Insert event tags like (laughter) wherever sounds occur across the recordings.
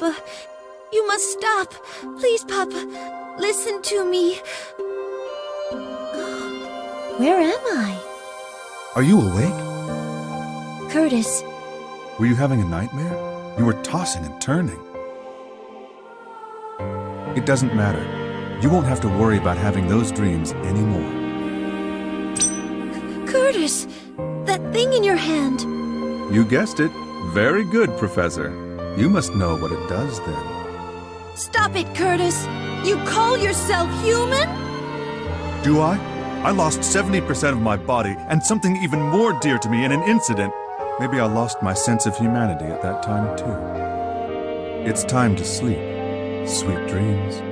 You're wrong, Papa. You must stop. Please, Papa, listen to me. Where am I? Are you awake? Kurtis, Were you having a nightmare? You were tossing and turning. It doesn't matter. You won't have to worry about having those dreams anymore. Kurtis, that thing in your hand. You guessed it. Very good, Professor. You must know what it does then. Stop it, Kurtis. You call yourself human? Do I? I lost 70% of my body and something even more dear to me in an incident. Maybe I lost my sense of humanity at that time, too. It's time to sleep. Sweet dreams.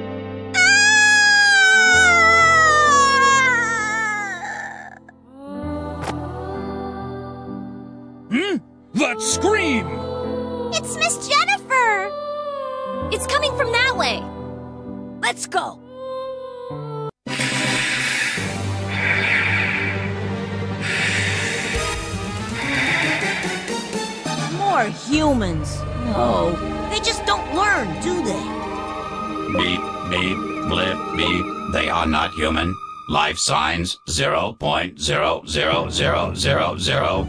Signs 0.00000.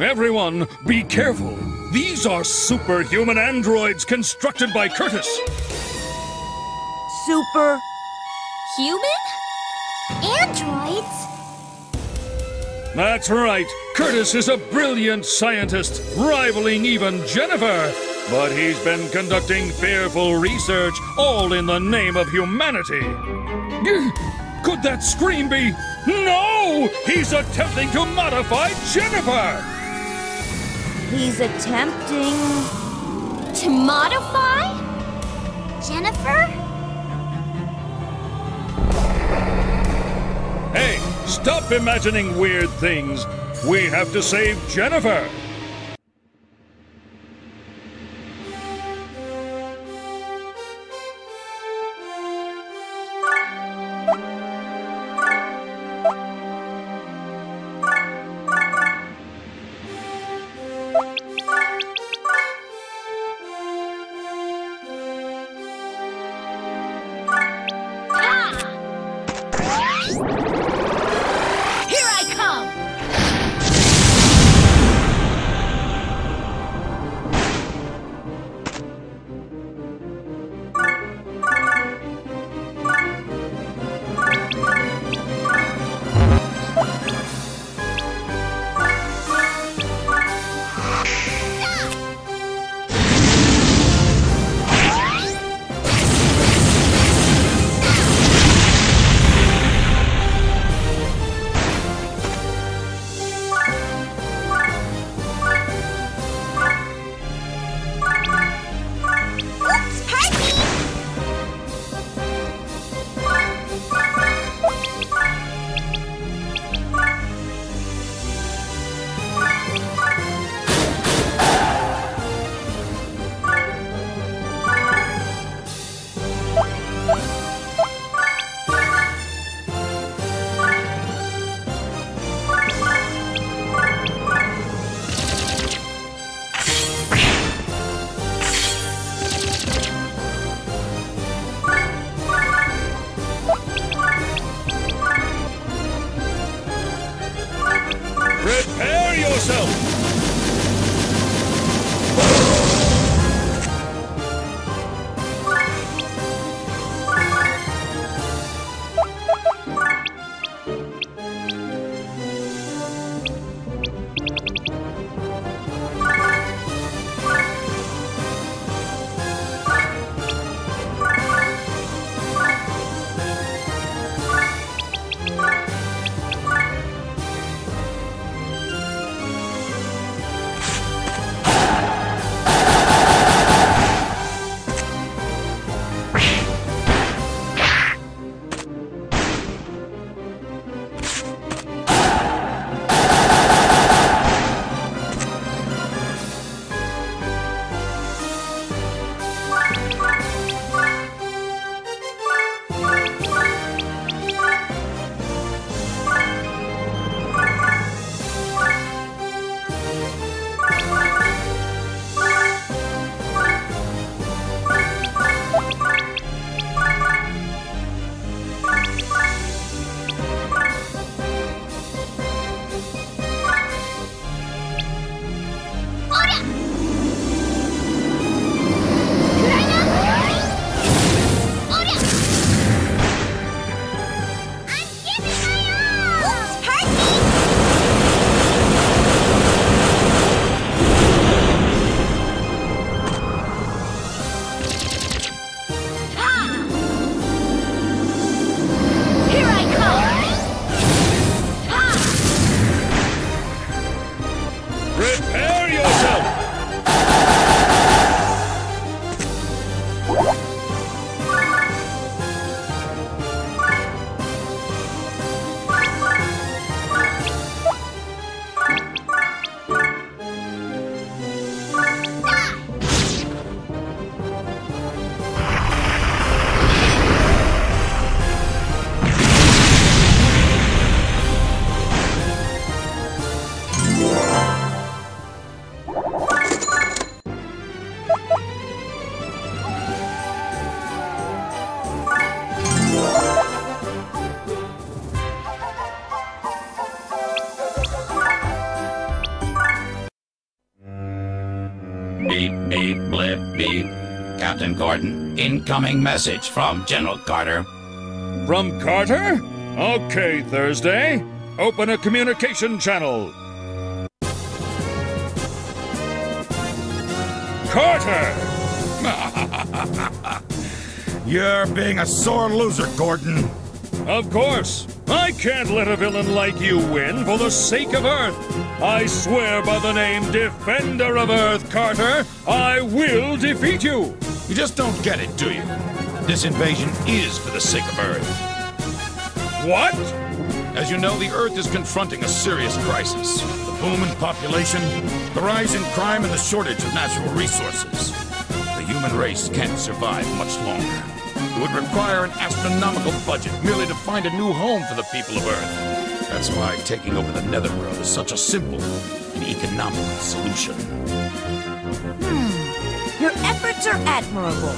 Everyone, be careful. These are superhuman androids constructed by Kurtis. Super. Human? Androids? That's right. Kurtis is a brilliant scientist, rivaling even Jennifer. But he's been conducting fearful research, all in the name of humanity. (laughs) Could that scream be? No! He's attempting to modify Jennifer! He's attempting. To modify? Jennifer? Hey, stop imagining weird things. We have to save Jennifer. Incoming message from General Carter. From Carter? Okay, Thursday. Open a communication channel. Carter! (laughs) You're being a sore loser, Gordon. Of course. I can't let a villain like you win for the sake of Earth. I swear by the name Defender of Earth, Carter, I will defeat you. You just don't get it, do you? This invasion is for the sake of Earth. What? As you know, the Earth is confronting a serious crisis. The boom in population, the rise in crime, and the shortage of natural resources. The human race can't survive much longer. It would require an astronomical budget merely to find a new home for the people of Earth. That's why taking over the Netherworld is such a simple and economical solution. Are admirable.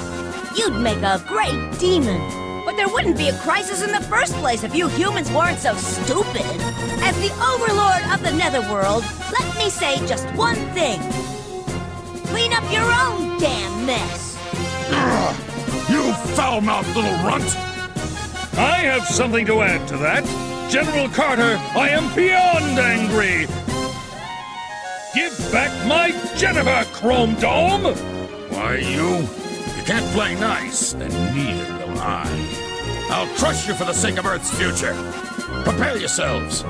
You'd make a great demon. But there wouldn't be a crisis in the first place if you humans weren't so stupid. As the overlord of the Netherworld, let me say just one thing. Clean up your own damn mess. Ugh, you foul-mouthed little runt! I have something to add to that. General Carter, I am beyond angry. Give back my Jennifer, Chrome Dome! Why, you? You can't play nice, and neither will I. I'll crush you for the sake of Earth's future. Prepare yourselves.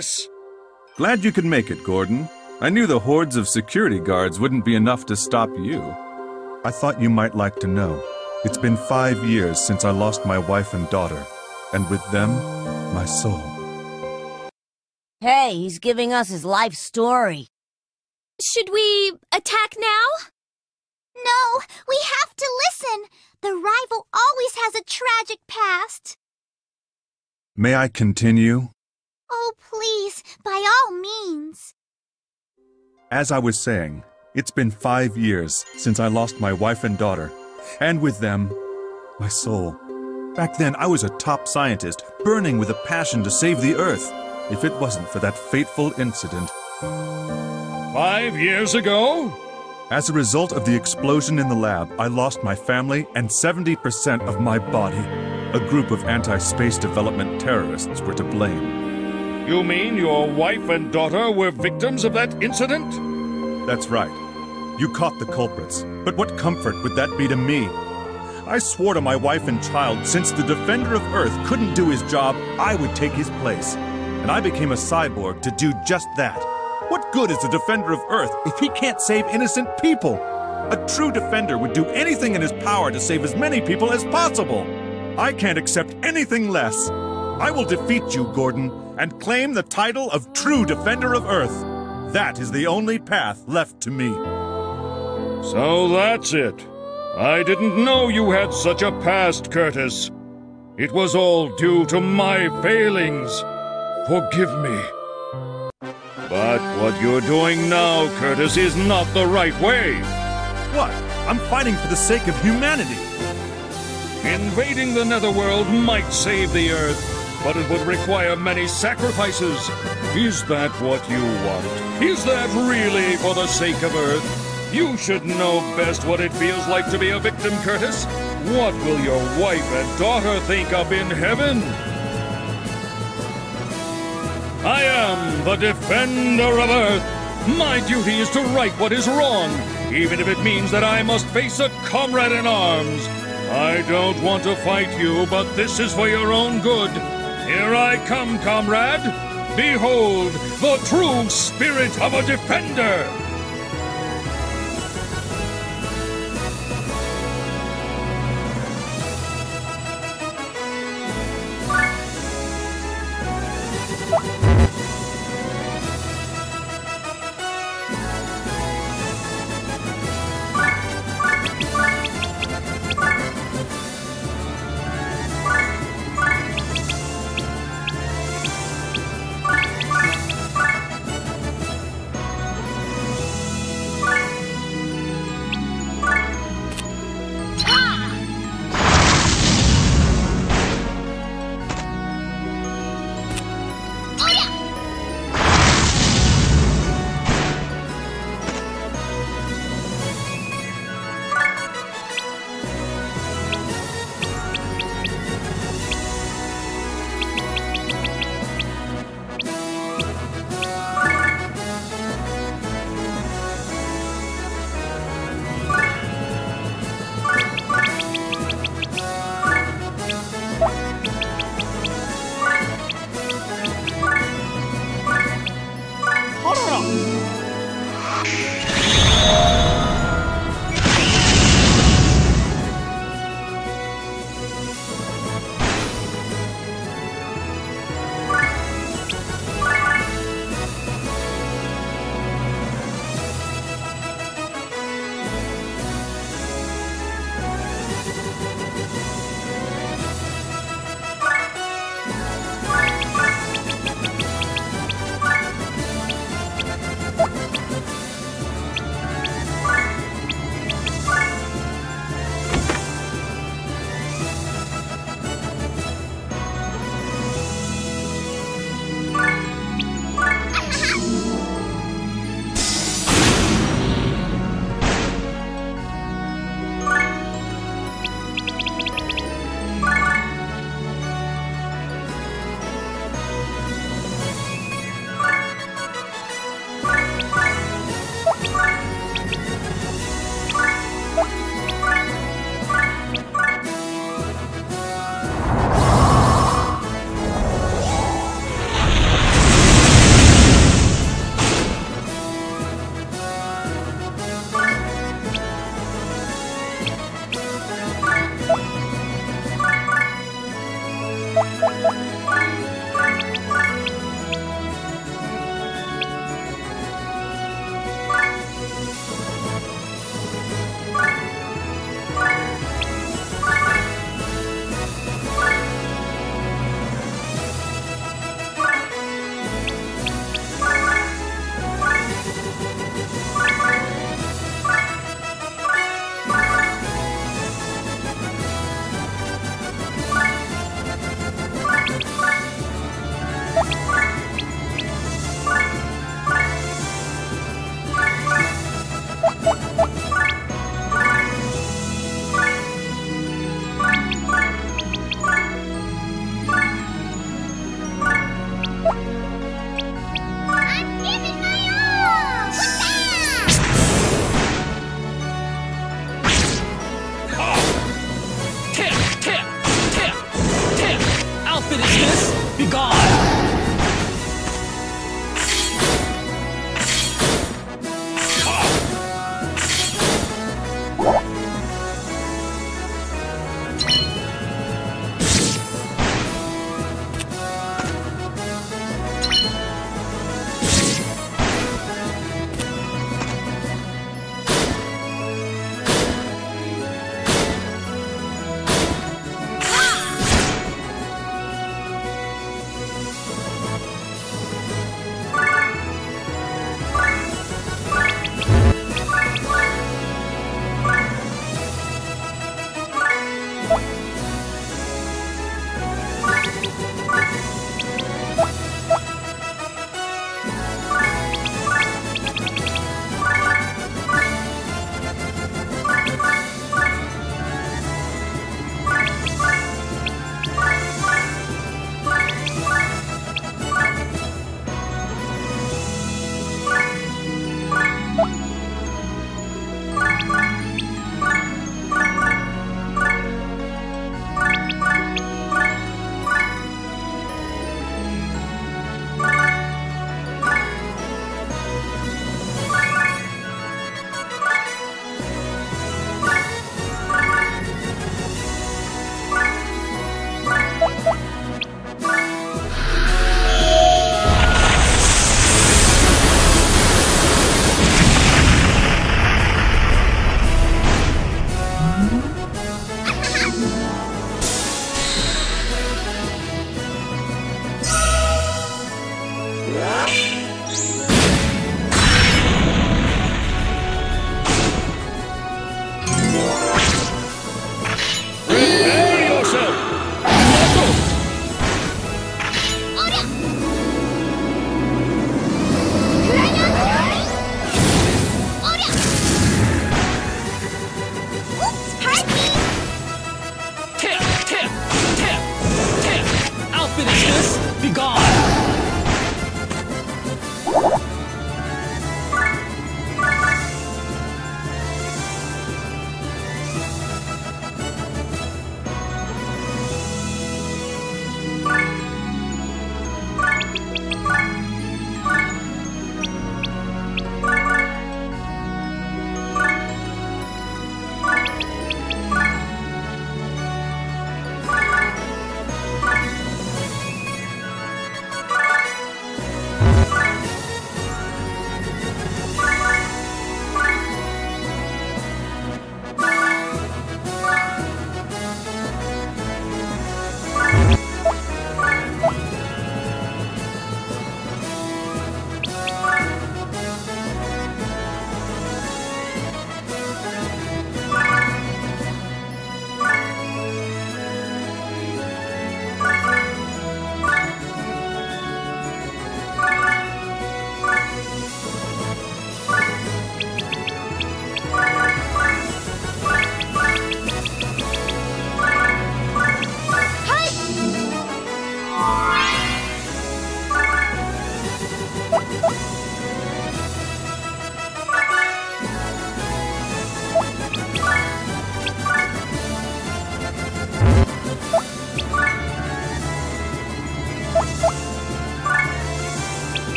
Kurtis! Glad you could make it, Gordon. I knew the hordes of security guards wouldn't be enough to stop you. I thought you might like to know. It's been five years since I lost my wife and daughter, and with them, my soul. Hey, he's giving us his life story. Should we attack now? No, we have to listen. The rival always has a tragic past. May I continue? Oh, please, by all means. As I was saying, it's been five years since I lost my wife and daughter, and with them, my soul. Back then, I was a top scientist, burning with a passion to save the Earth. If it wasn't for that fateful incident. Five years ago? As a result of the explosion in the lab, I lost my family and 70% of my body. A group of anti space development terrorists were to blame. You mean your wife and daughter were victims of that incident? That's right. You caught the culprits. But what comfort would that be to me? I swore to my wife and child since the Defender of Earth couldn't do his job, I would take his place. And I became a cyborg to do just that. What good is the Defender of Earth if he can't save innocent people? A true Defender would do anything in his power to save as many people as possible. I can't accept anything less. I will defeat you, Gordon, and claim the title of True Defender of Earth. That is the only path left to me. So that's it. I didn't know you had such a past, Kurtis. It was all due to my failings. Forgive me. But what you're doing now, Kurtis, is not the right way. What? I'm fighting for the sake of humanity. Invading the Netherworld might save the Earth, but it would require many sacrifices. Is that what you want? Is that really for the sake of Earth? You should know best what it feels like to be a victim, Kurtis. What will your wife and daughter think up in heaven? I am the Defender of Earth. My duty is to right what is wrong, even if it means that I must face a comrade in arms. I don't want to fight you, but this is for your own good. Here I come, comrade. Behold, the true spirit of a defender.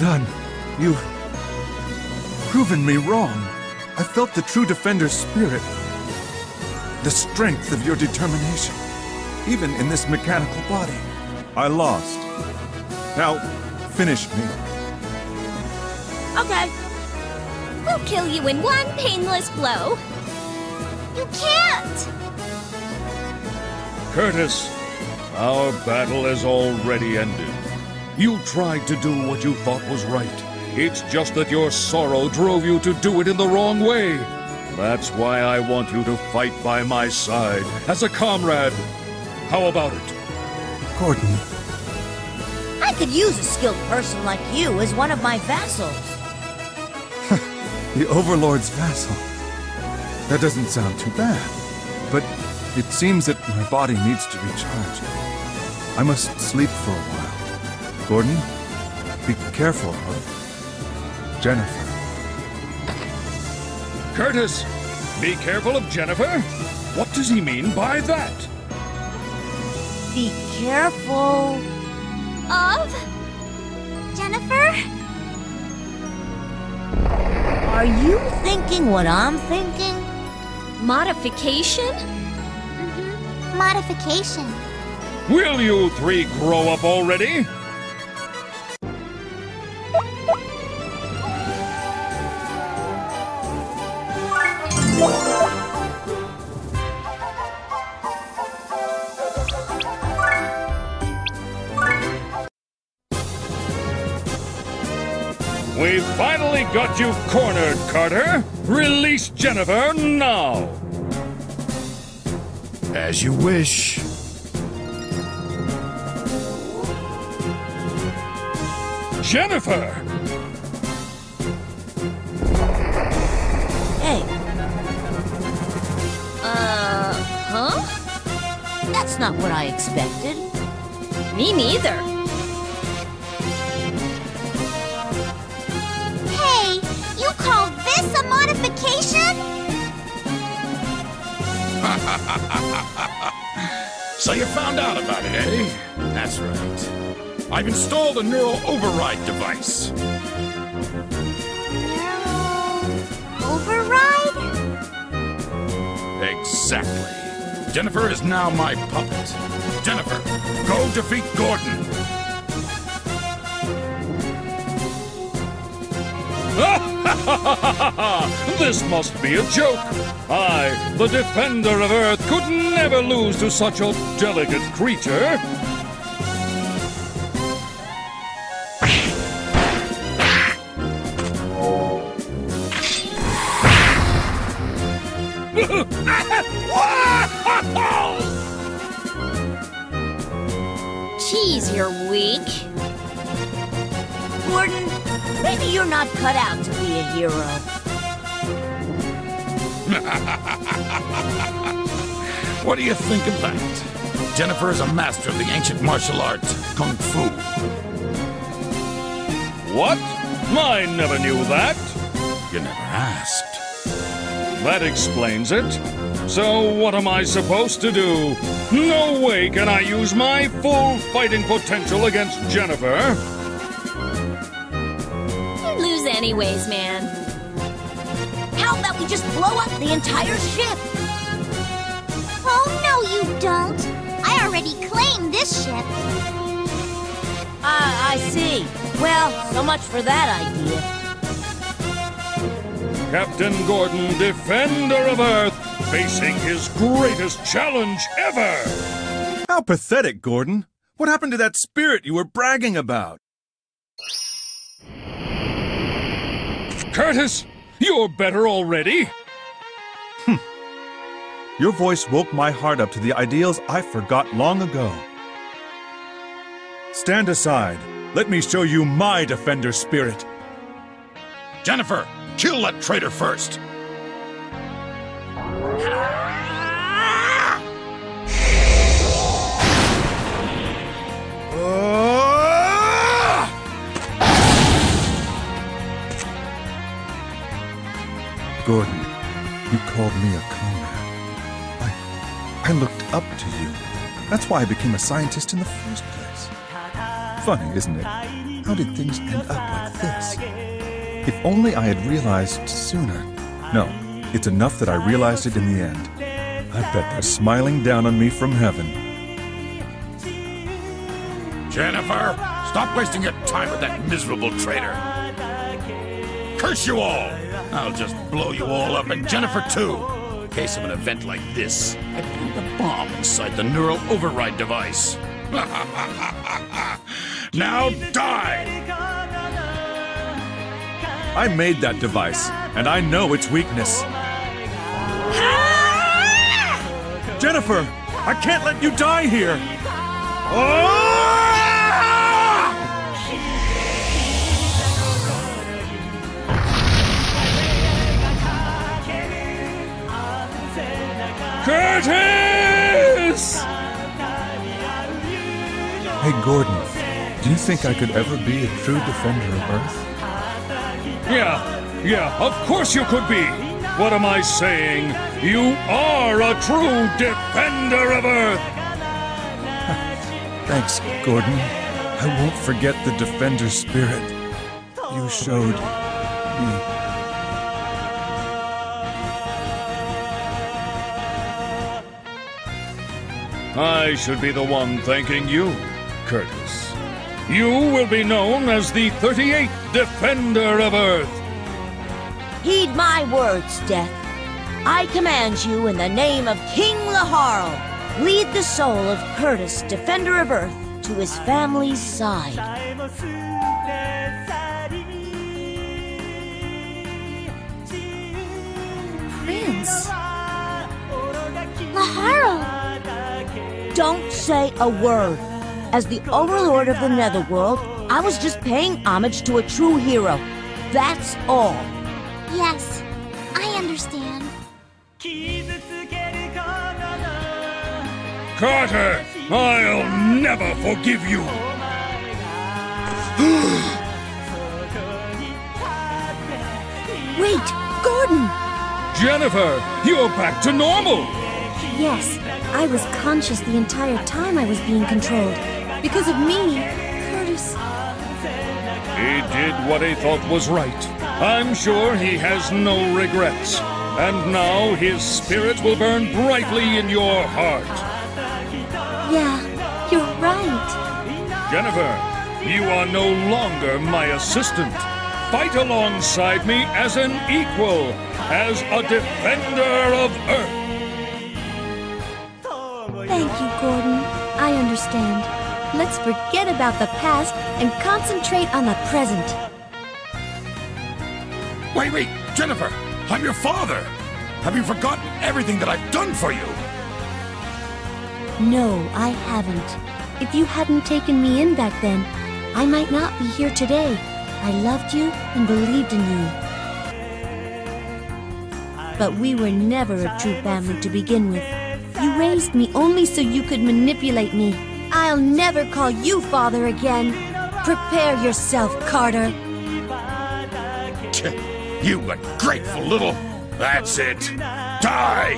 Done. You've proven me wrong. I felt the true Defender's spirit. The strength of your determination. Even in this mechanical body. I lost. Now, finish me. Okay. We'll kill you in one painless blow. You can't! Kurtis, our battle has already ended. You tried to do what you thought was right. It's just that your sorrow drove you to do it in the wrong way. That's why I want you to fight by my side as a comrade. How about it? Gordon, I could use a skilled person like you as one of my vassals. (laughs) the Overlord's vassal. That doesn't sound too bad. But it seems that my body needs to recharge. I must sleep for a while. Gordon, be careful of Jennifer. Kurtis, be careful of Jennifer? What does he mean by that? Be careful. Of? Jennifer? Are you thinking what I'm thinking? Modification? Mm-hmm. Modification. Will you three grow up already? Jennifer now. As you wish. Jennifer! Hey, Uh, huh? that's not what I expected. Me neither. Modification? (laughs) So you found out about it, eh? That's right. I've installed a neural override device. Neural override? Exactly. Jennifer is now my puppet. Jennifer, go defeat Gordon. (laughs) this must be a joke. I, the defender of Earth, could never lose to such a delicate creature. You're not cut out to be a hero. (laughs) What do you think of that? Jennifer is a master of the ancient martial arts, Kung Fu. What? I never knew that. You never asked. That explains it. So, what am I supposed to do? No way can I use my full fighting potential against Jennifer. You lose anyways, man. How about we just blow up the entire ship? Oh, no, you don't. I already claimed this ship. Ah, I see. Well, so much for that idea. Captain Gordon, defender of Earth, facing his greatest challenge ever. How pathetic, Gordon. What happened to that spirit you were bragging about? Kurtis, you're better already. Hmm. Your voice woke my heart up to the ideals I forgot long ago. Stand aside. Let me show you my defender spirit. Jennifer, kill that traitor first. Ah! Gordon, you called me a comrade. I, I looked up to you. That's why I became a scientist in the first place. Funny, isn't it? How did things end up like this? If only I had realized sooner. No, it's enough that I realized it in the end. I bet they're smiling down on me from heaven. Jennifer, stop wasting your time with that miserable traitor. Curse you all! I'll just blow you all up, and Jennifer too. In case of an event like this, I put the bomb inside the neural override device. (laughs) now die! I made that device, and I know its weakness. Ah! Jennifer, I can't let you die here! Oh! Kurtis! Hey, Gordon, do you think I could ever be a true defender of Earth? Yeah, yeah, of course you could be. What am I saying? You are a true defender of Earth. (laughs) Thanks, Gordon. I won't forget the defender spirit you showed me. I should be the one thanking you, Kurtis. You will be known as the 38th Defender of Earth. Heed my words, Death. I command you in the name of King Laharl, lead the soul of Kurtis, Defender of Earth, to his family's side. Prince. Laharl. Don't say a word. As the overlord of the Netherworld, I was just paying homage to a true hero. That's all. Yes, I understand. Carter, I'll never forgive you. (gasps) Wait, Gordon! Jennifer, you're back to normal. Yes, I was conscious the entire time I was being controlled. Because of me, Kurtis. He did what he thought was right. I'm sure he has no regrets. And now his spirit will burn brightly in your heart. Yeah, you're right. Jennifer, you are no longer my assistant. Fight alongside me as an equal, as a defender of Earth. Thank you, Gordon. I understand. Let's forget about the past and concentrate on the present. Wait, wait, Jennifer! I'm your father! Have you forgotten everything that I've done for you? No, I haven't. If you hadn't taken me in back then, I might not be here today. I loved you and believed in you. But we were never a true family to begin with. You raised me only so you could manipulate me. I'll never call you father again. Prepare yourself, Carter. You ungrateful little... That's it. Die!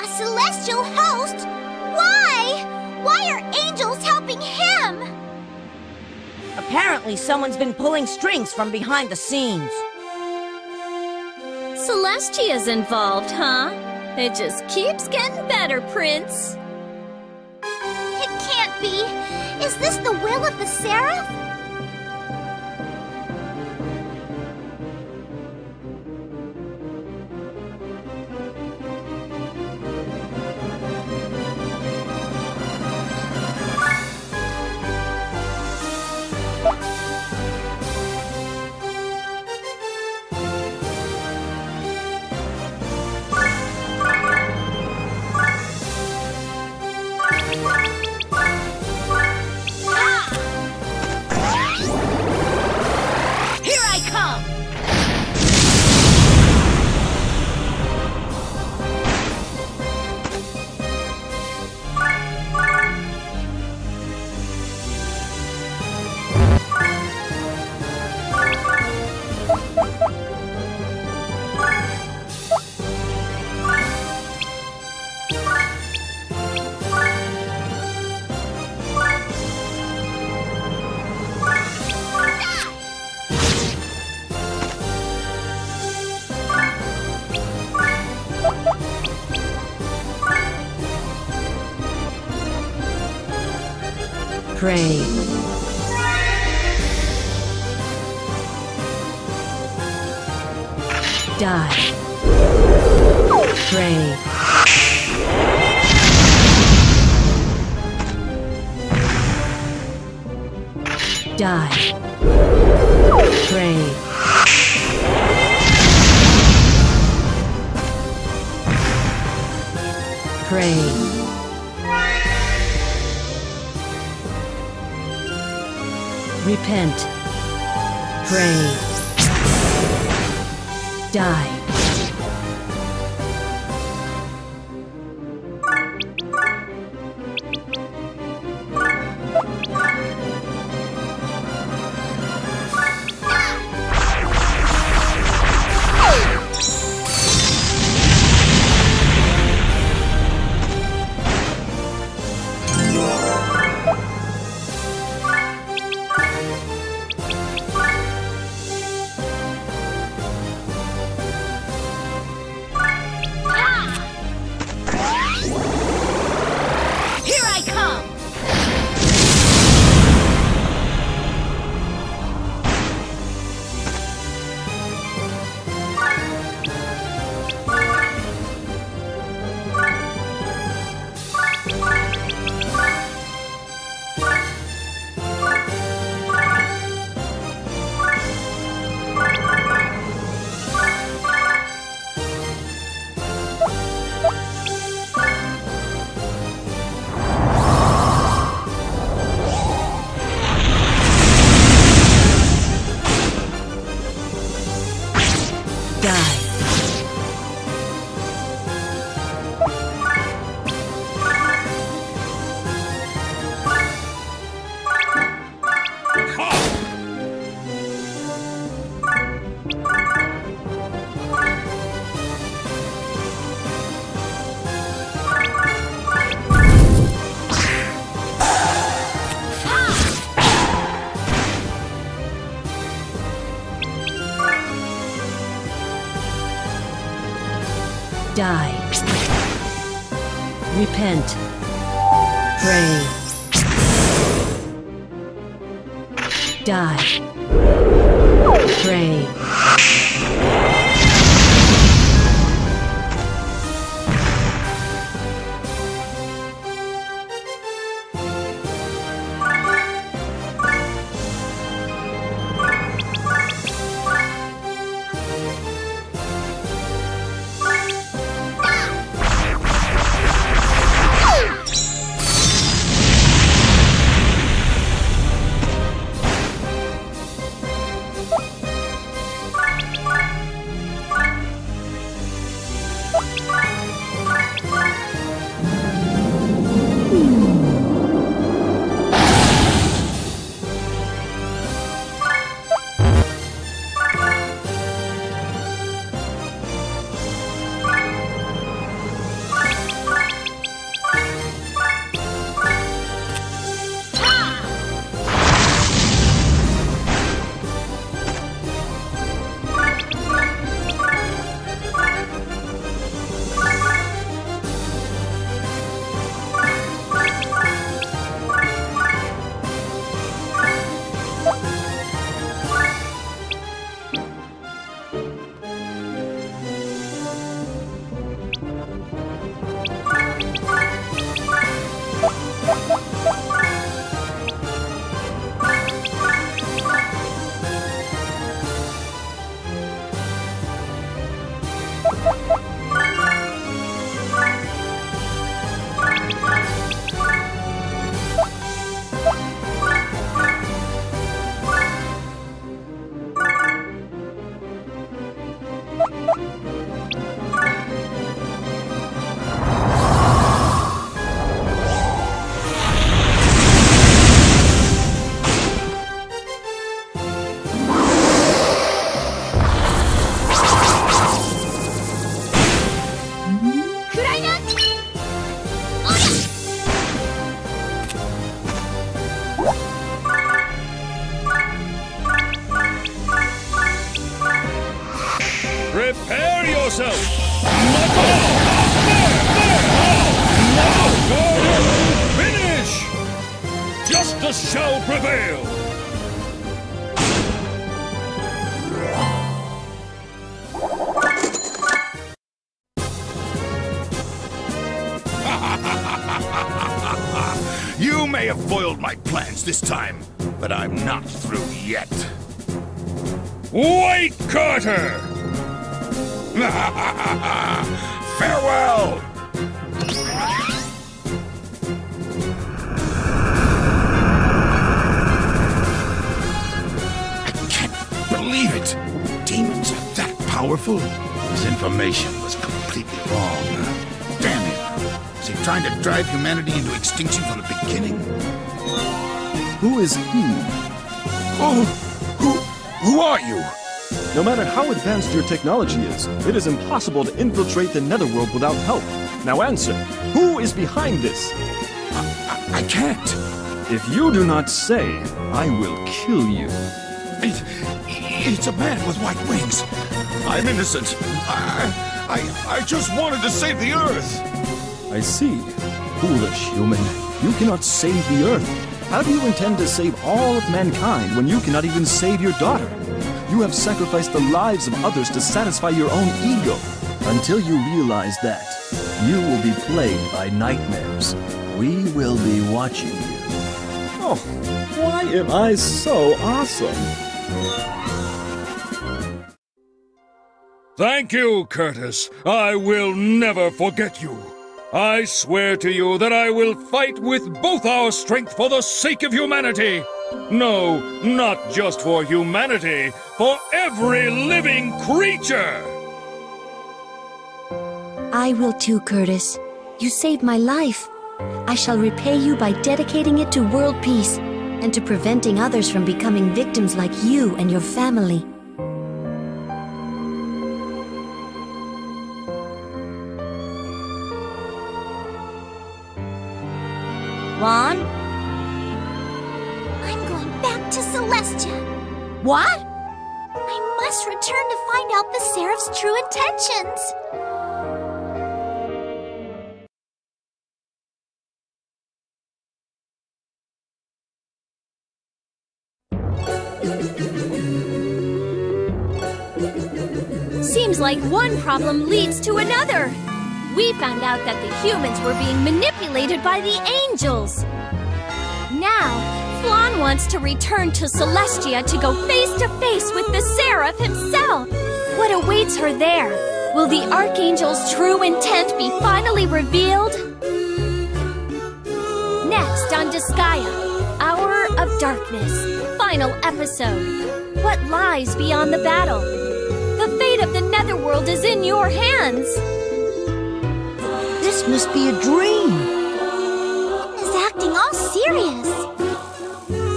A celestial host? Why? Why are angels helping him? Apparently, someone's been pulling strings from behind the scenes. Celestia's involved, huh? It just keeps getting better, Prince. It can't be. Is this the will of the Seraph? Die. Pray. Time, your technology is, it is impossible to infiltrate the netherworld without help. Now answer, who is behind this? I, I, I can't. If you do not say, I will kill you. It, it's a man with white wings. I'm innocent. I, I, I just wanted to save the Earth. I see. Foolish human. You cannot save the Earth. How do you intend to save all of mankind when you cannot even save your daughter? You have sacrificed the lives of others to satisfy your own ego. Until you realize that, you will be plagued by nightmares. We will be watching you. Oh, why am I so awesome? Thank you, Kurtis. I will never forget you. I swear to you that I will fight with both our strength for the sake of humanity. No, not just for humanity, for every living creature! I will too, Kurtis. You saved my life. I shall repay you by dedicating it to world peace and to preventing others from becoming victims like you and your family. Flonne? I'm going back to Celestia. What? I must return to find out the Seraph's true intentions. Seems like one problem leads to another. We found out that the humans were being manipulated by the angels. Now, Flonne wants to return to Celestia to go face to face with the Seraph himself. What awaits her there? Will the Archangel's true intent be finally revealed? Next on Disgaea, Hour of Darkness, final episode. What lies beyond the battle? The fate of the Netherworld is in your hands. This must be a dream. Is acting all serious.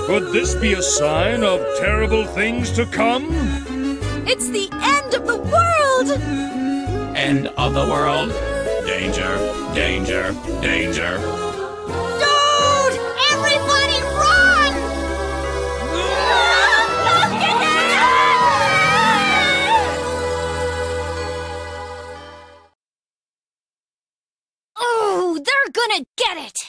Could this be a sign of terrible things to come? It's the end of the world! End of the world. Danger, danger, danger. Gonna get it!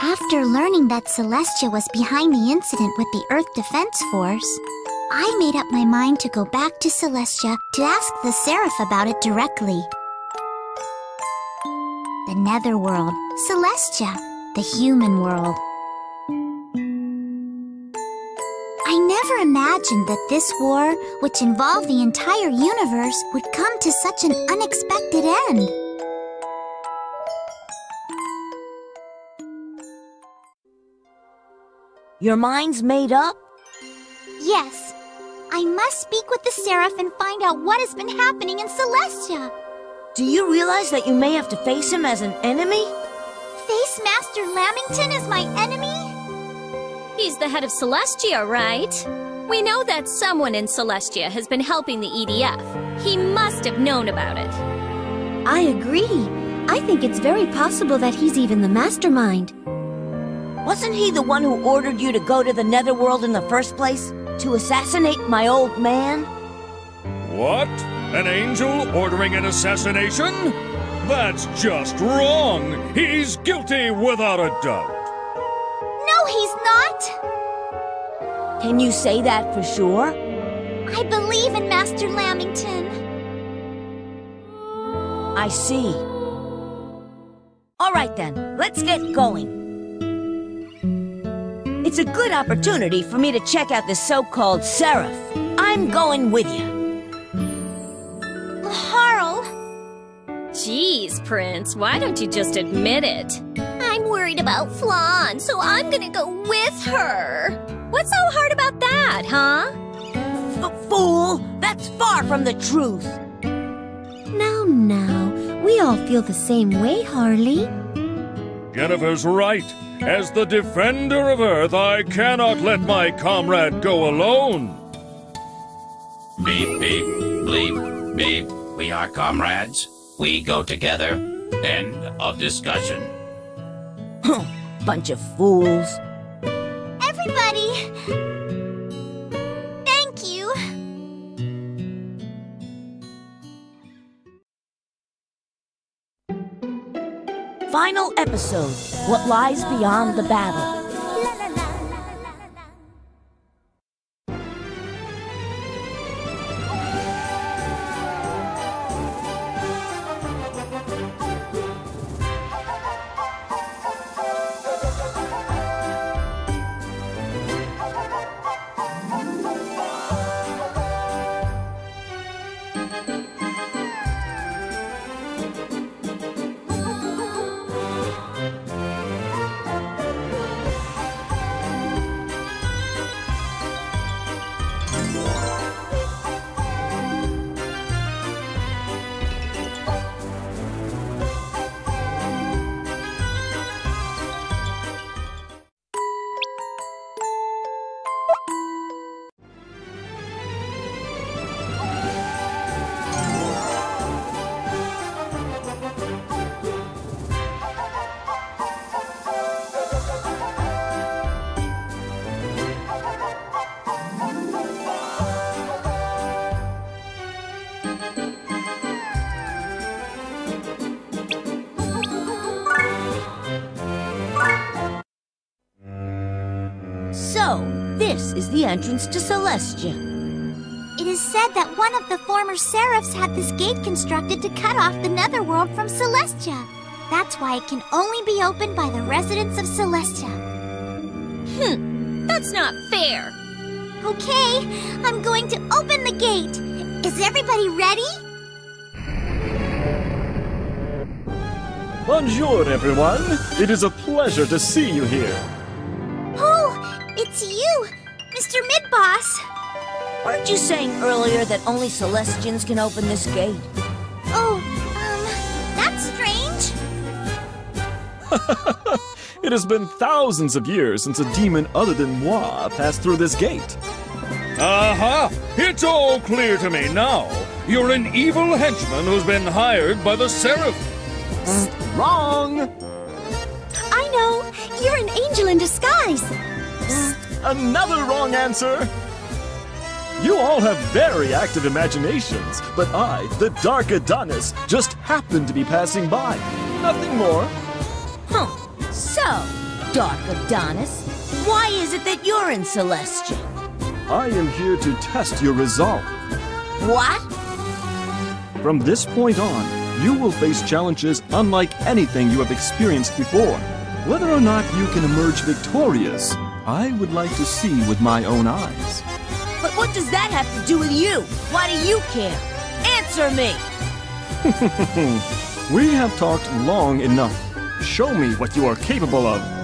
After learning that Celestia was behind the incident with the Earth Defense Force, I made up my mind to go back to Celestia to ask the Seraph about it directly. The Netherworld, Celestia, the human world. I never imagined that this war, which involved the entire universe, would come to such an unexpected end. Your mind's made up? Yes. I must speak with the Seraph and find out what has been happening in Celestia. Do you realize that you may have to face him as an enemy? Face Master Lamington as my enemy? He's the head of Celestia, right? We know that someone in Celestia has been helping the EDF. He must have known about it. I agree. I think it's very possible that he's even the mastermind. Wasn't he the one who ordered you to go to the Netherworld in the first place? To assassinate my old man? What? An angel ordering an assassination? That's just wrong. He's guilty without a doubt. No, he's not! Can you say that for sure? I believe in Master Lamington. I see. All right then, let's get going. It's a good opportunity for me to check out the so-called Seraph. I'm going with you. Harl, Jeez, Prince, why don't you just admit it? I'm worried about Flonne, so I'm gonna go with her. What's so hard about that, huh? F- fool! That's far from the truth. Now, now, we all feel the same way, Harley. Jennifer's right. As the defender of Earth, I cannot let my comrade go alone. Beep, beep, bleep, beep. We are comrades. We go together. End of discussion. Bunch of fools. Everybody! Thank you. Final episode What Lies Beyond the Battle. Entrance to Celestia. It is said that one of the former Seraphs had this gate constructed to cut off the Netherworld from Celestia. That's why it can only be opened by the residents of Celestia. Hmm, that's not fair. Okay, I'm going to open the gate. Is everybody ready? Bonjour, everyone. It is a pleasure to see you here. Oh, it's you, Mr. Midboss. Weren't you saying earlier that only Celestians can open this gate? Oh, um, that's strange. (laughs) It has been thousands of years since a demon other than moi passed through this gate. Aha! It's all clear to me now. You're an evil henchman who's been hired by the Seraph. Wrong! I know! You're an angel in disguise! Another wrong answer! You all have very active imaginations, but I, the Dark Adonis, just happened to be passing by. Nothing more. Huh. So, Dark Adonis, why is it that you're in Celestia? I am here to test your resolve. What? From this point on, you will face challenges unlike anything you have experienced before. Whether or not you can emerge victorious, I would like to see with my own eyes. But what does that have to do with you? Why do you care? Answer me! (laughs) we have talked long enough. Show me what you are capable of.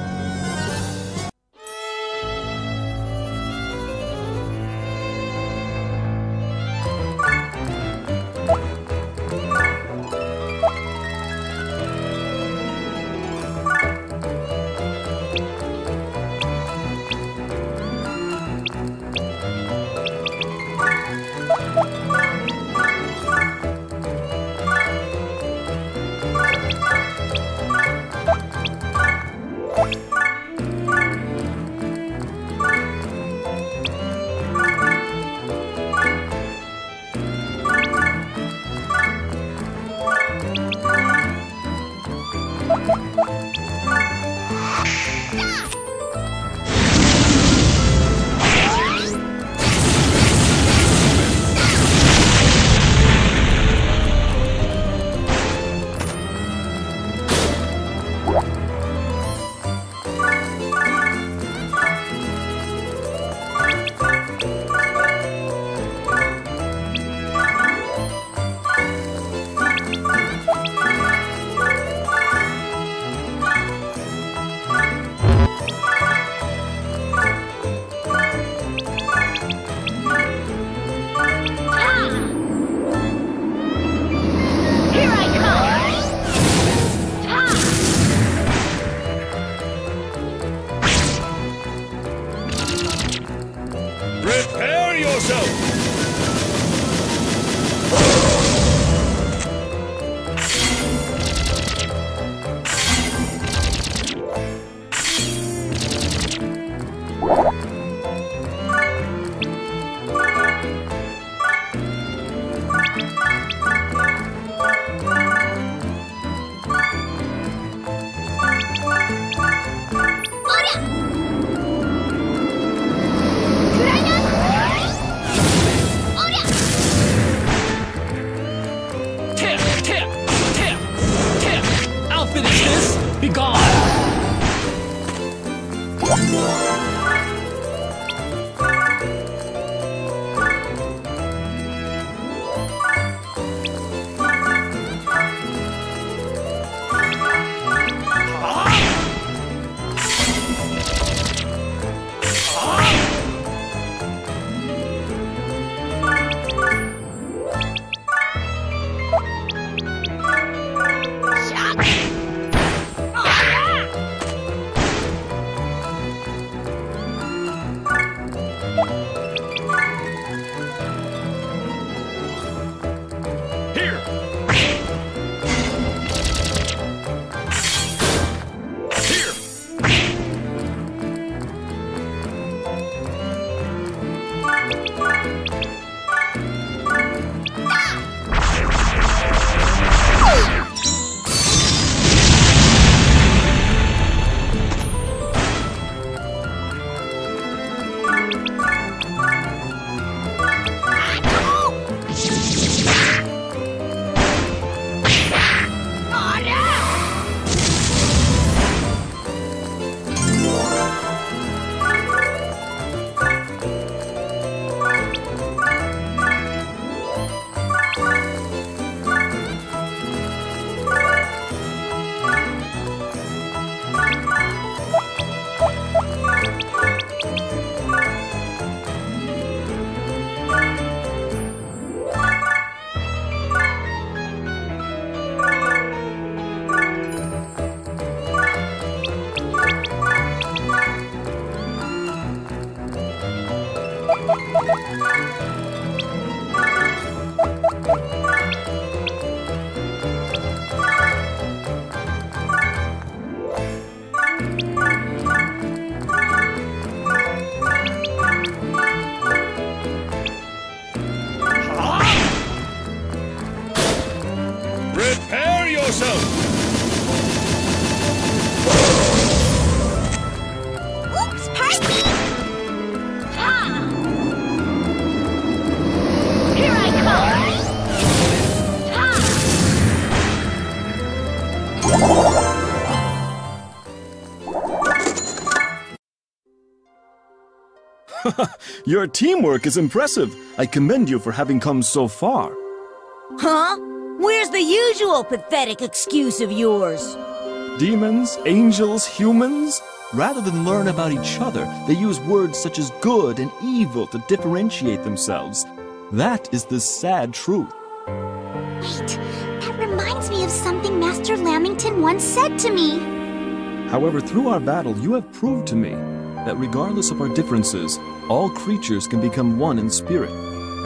Your teamwork is impressive. I commend you for having come so far. Huh? Where's the usual pathetic excuse of yours? Demons, angels, humans? Rather than learn about each other, they use words such as good and evil to differentiate themselves. That is the sad truth. Wait, that reminds me of something Master Lamington once said to me. However, through our battle, you have proved to me that regardless of our differences, all creatures can become one in spirit.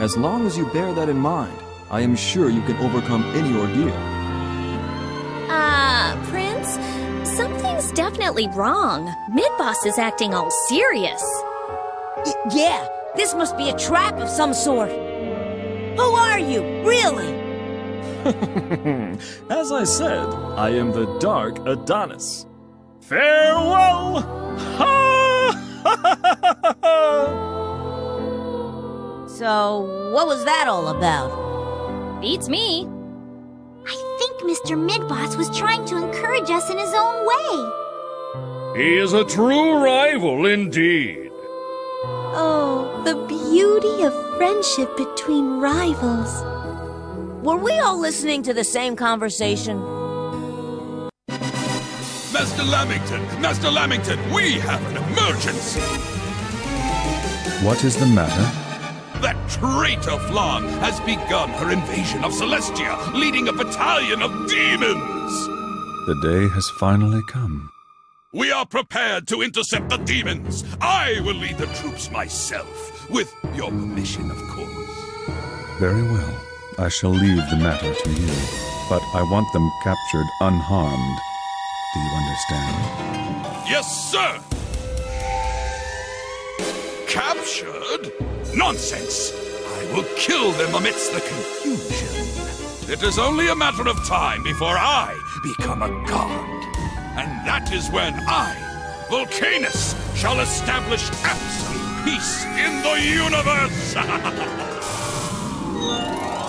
As long as you bear that in mind, I am sure you can overcome any ordeal. Uh, Prince, something's definitely wrong. Midboss is acting all serious. Y- yeah, this must be a trap of some sort. Who are you, really? (laughs) As I said, I am the Dark Adonis. Farewell! So, what was that all about? Beats me. I think Mr. Midboss was trying to encourage us in his own way. He is a true rival indeed. Oh, the beauty of friendship between rivals. Were we all listening to the same conversation? Master Lamington! Master Lamington! We have an emergency! What is the matter? That traitor Flonne has begun her invasion of Celestia, leading a battalion of demons! The day has finally come. We are prepared to intercept the demons! I will lead the troops myself, with your permission, of course. Very well. I shall leave the matter to you. but I want them captured unharmed. Do you understand? Yes, sir! Captured? Nonsense! I will kill them amidst the confusion. It is only a matter of time before I become a god. And that is when I, Vulcanus, shall establish absolute peace in the universe! (laughs)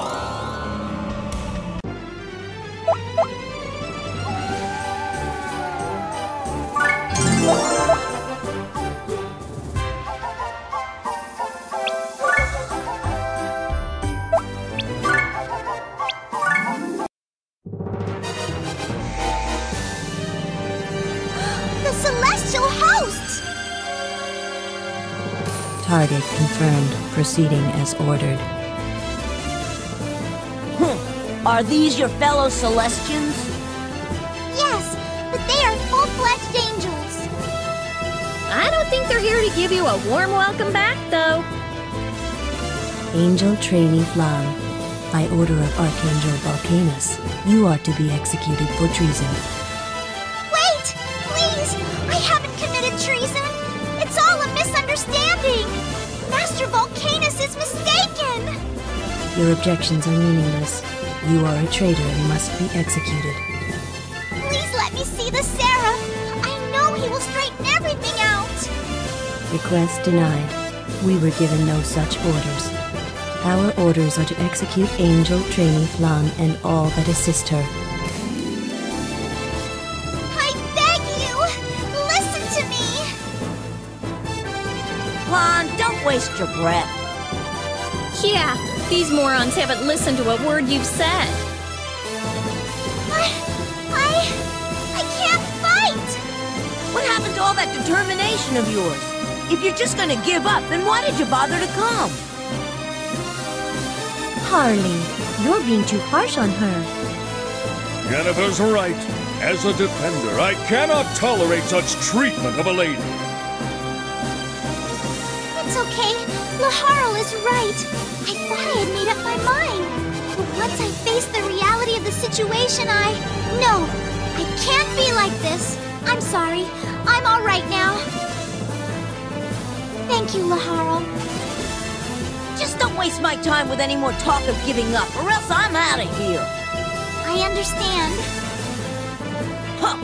Target confirmed. Proceeding as ordered. Are these your fellow Celestians? Yes, but they are full-fledged angels. I don't think they're here to give you a warm welcome back, though. Angel trainee Flonne. By order of Archangel Vulcanus, you are to be executed for treason. Is mistaken! Your objections are meaningless. You are a traitor and must be executed. Please let me see the Seraph! I know he will straighten everything out! Request denied. We were given no such orders. Our orders are to execute Angel Trainee Flonne and all that assist her. I beg you! Listen to me! Flonne, don't waste your breath. Yeah, these morons haven't listened to a word you've said. I... I... I can't fight! What happened to all that determination of yours? If you're just gonna give up, then why did you bother to come? Harley, you're being too harsh on her. Jennifer's right. As a defender, I cannot tolerate such treatment of a lady. It's okay. Laharl is right. I thought I had made up my mind. But once I faced the reality of the situation, I... No! I can't be like this. I'm sorry. I'm all right now. Thank you, Laharl. Just don't waste my time with any more talk of giving up, or else I'm out of here. I understand. Huh.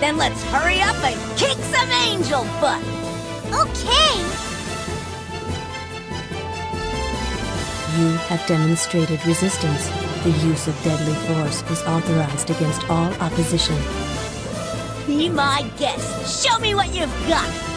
Then let's hurry up and kick some angel butt. Okay! You have demonstrated resistance. The use of deadly force is authorized against all opposition. Be my guest. Show me what you've got.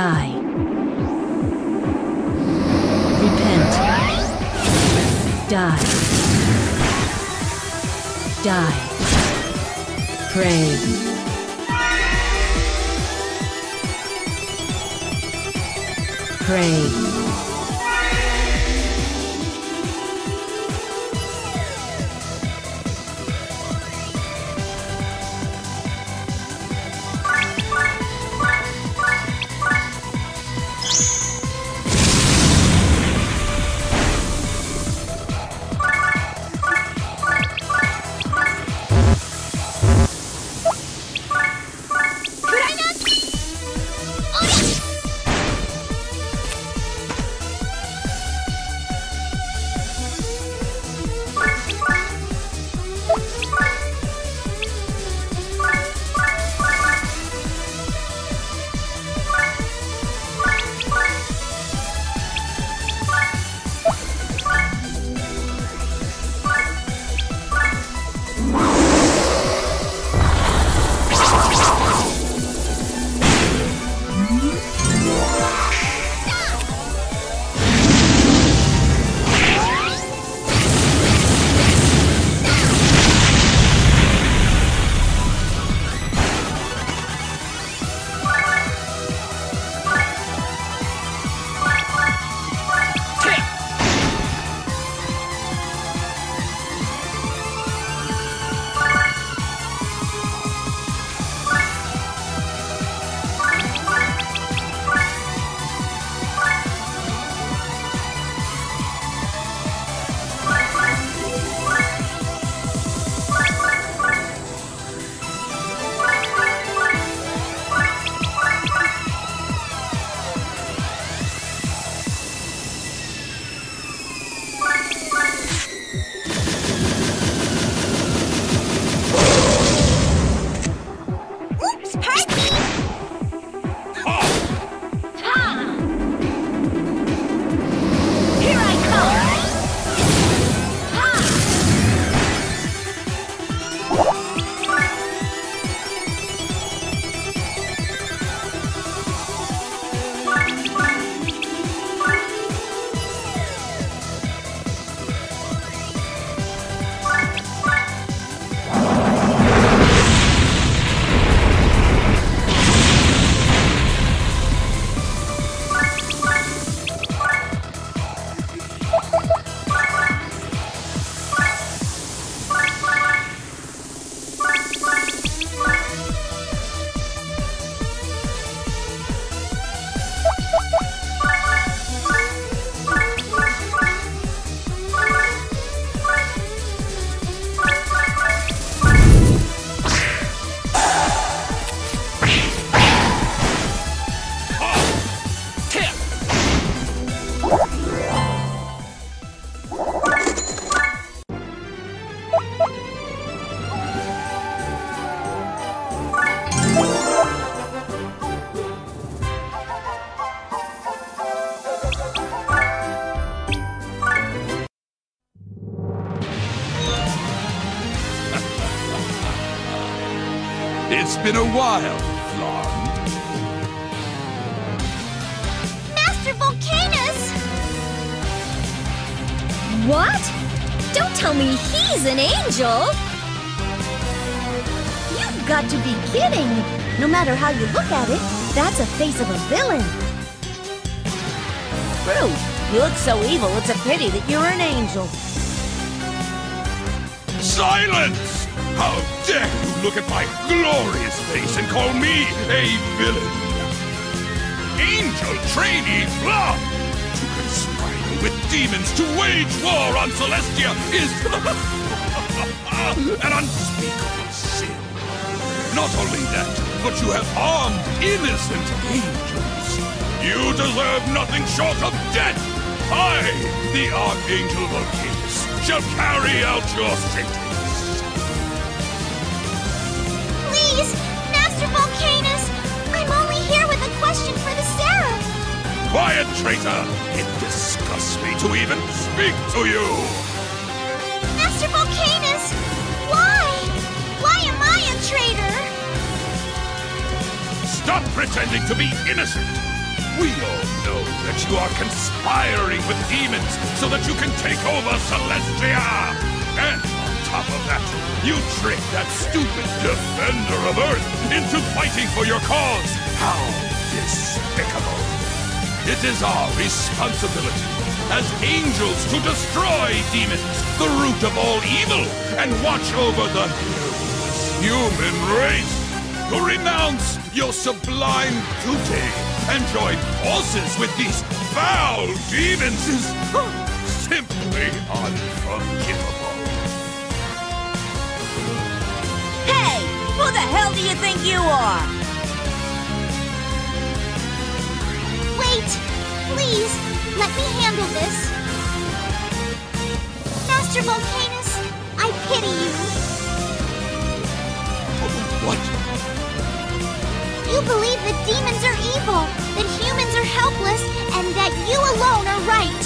Die. Been a while, Flonne. Master Vulcanus! What? Don't tell me he's an angel! You've got to be kidding! No matter how you look at it, that's a face of a villain. True. You look so evil, it's a pity that you're an angel. Silence! How dare you look at my glorious face and call me a villain? Angel trainee Flonne! To conspire with demons to wage war on Celestia is (laughs) an unspeakable sin. Not only that, but you have harmed innocent angels. You deserve nothing short of death! I, the Archangel Vulcanus, shall carry out your sentence. Quiet, traitor! It disgusts me to even speak to you! Master Vulcanus! Why? Why am I a traitor? Stop pretending to be innocent! We all know that you are conspiring with demons so that you can take over Celestia! And on top of that, you tricked that stupid defender of Earth into fighting for your cause! How despicable! It is our responsibility as angels to destroy demons, the root of all evil, and watch over the human race. To renounce your sublime duty and join forces with these foul demons is (laughs) simply unforgivable. Hey! Who the hell do you think you are? Wait! Please, let me handle this. Master Vulcanus, I pity you. What? You believe that demons are evil, that humans are helpless, and that you alone are right.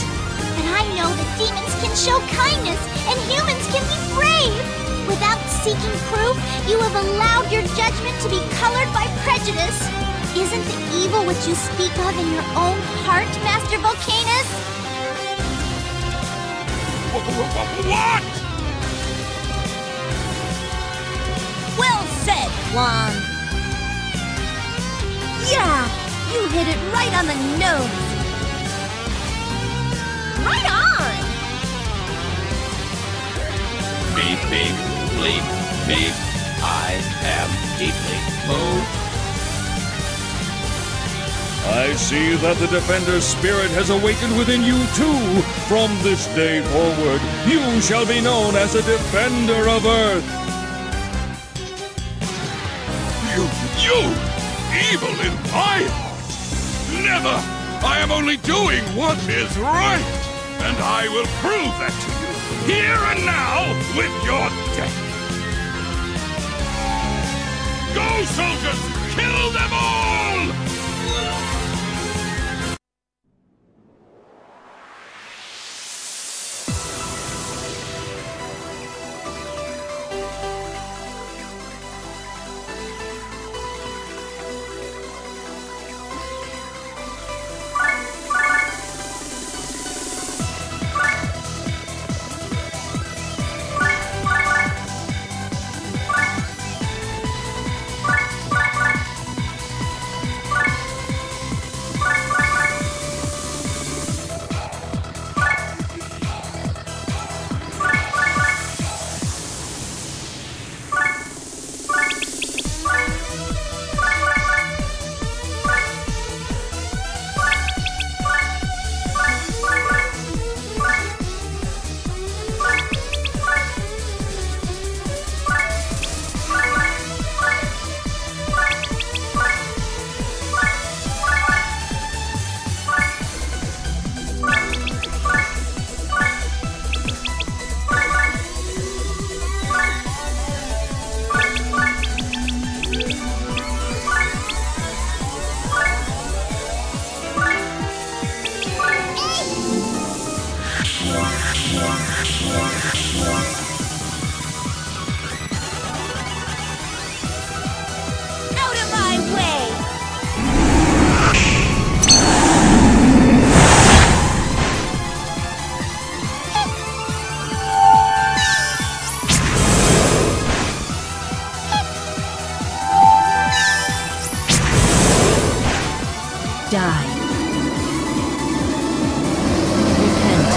But I know that demons can show kindness, and humans can be brave. Without seeking proof, you have allowed your judgment to be colored by prejudice. Isn't the evil what you speak of in your own heart, Master Vulcanus? What? Well said, Juan. Yeah, you hit it right on the nose. Right on! Beep, beep, bleep, beep. I am deeply moved. I see that the Defender's spirit has awakened within you too. From this day forward, you shall be known as a Defender of Earth. You, you, evil in my heart. Never! I am only doing what is right. And I will prove that to you, here and now, with your death. Go, soldiers! Kill them all! Die. Repent.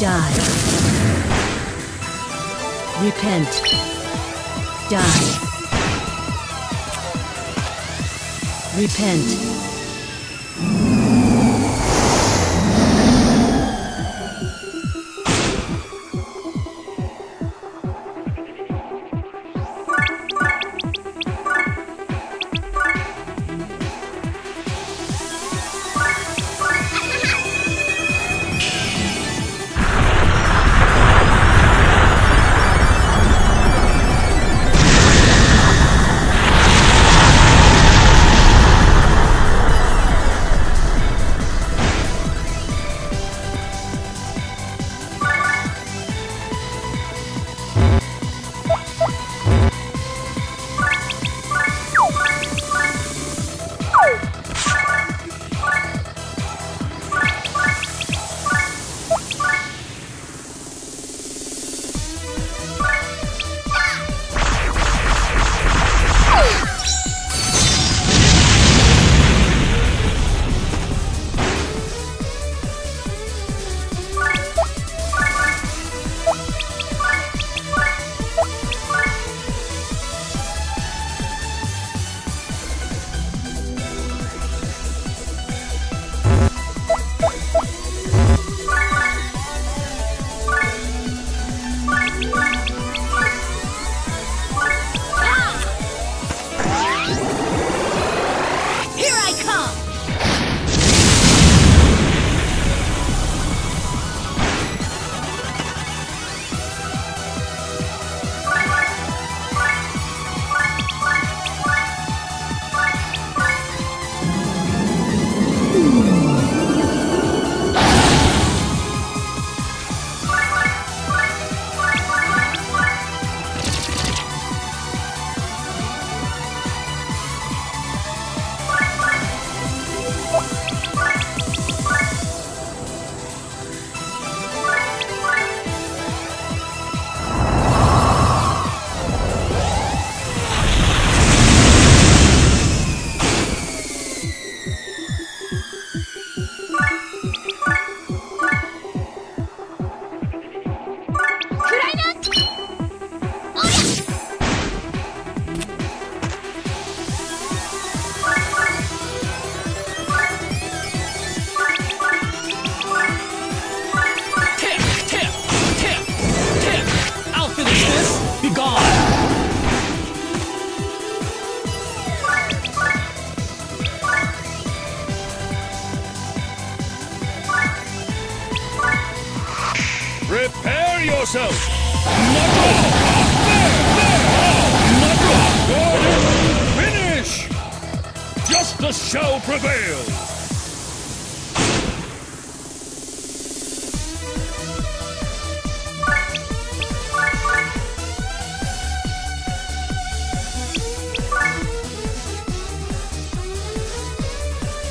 Die. Repent. Die. Repent.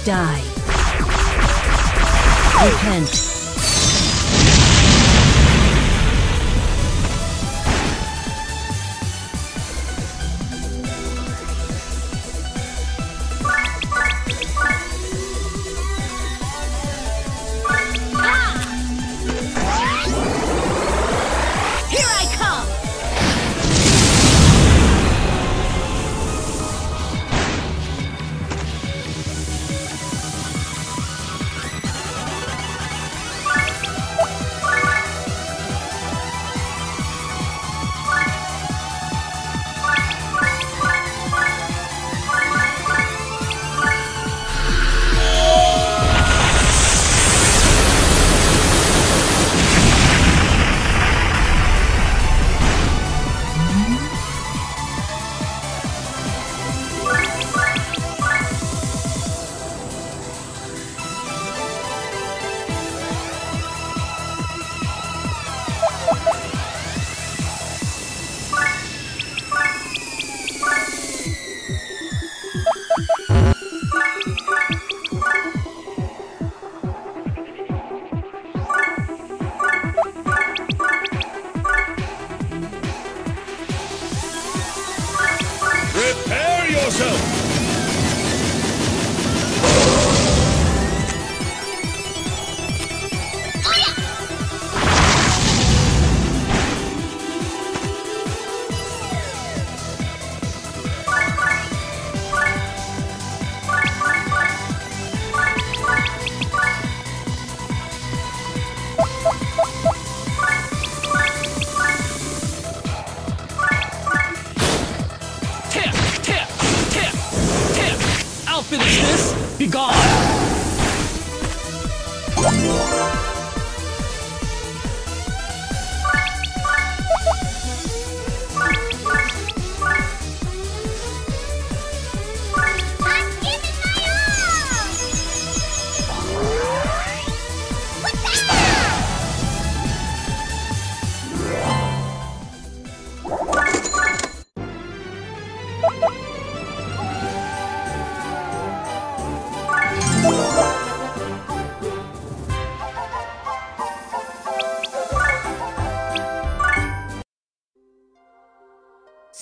Die. Repent.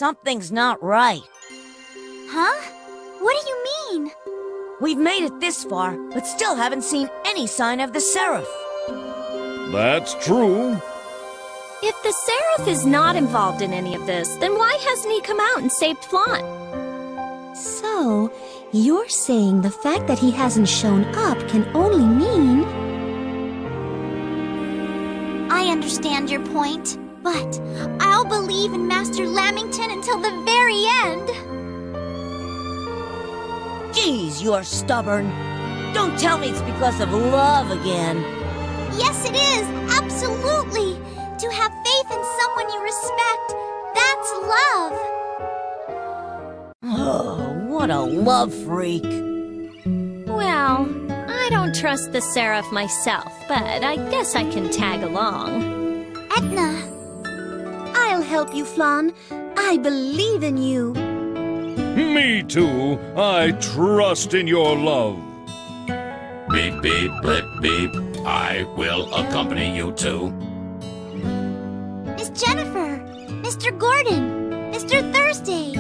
Something's not right. Huh? What do you mean? We've made it this far, but still haven't seen any sign of the Seraph. That's true. If the Seraph is not involved in any of this, then why hasn't he come out and saved Flonne? So, you're saying the fact that he hasn't shown up can only mean. Until the very end. Geez, you're stubborn. Don't tell me it's because of love again. Yes, it is. Absolutely. To have faith in someone you respect, that's love. Oh, what a love freak. Well, I don't trust the Seraph myself, but I guess I can tag along. Etna, I'll help you, Flonne. I believe in you. Me too. I trust in your love. Beep, beep, blip, beep. I will accompany you too. Miss Jennifer, Mr. Gordon, Mr. Thursday.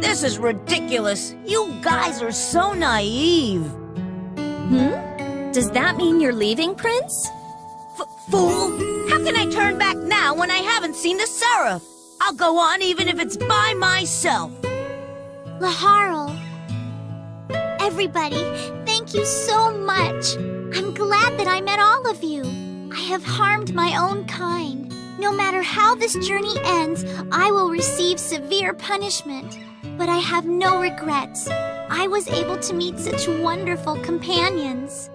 This is ridiculous. You guys are so naive. Hmm? Does that mean you're leaving, Prince? F- fool! How can I turn back now when I haven't seen the Seraph? I'll go on even if it's by myself. Laharl. Everybody, thank you so much. I'm glad that I met all of you. I have harmed my own kind. No matter how this journey ends, I will receive severe punishment. But I have no regrets. I was able to meet such wonderful companions.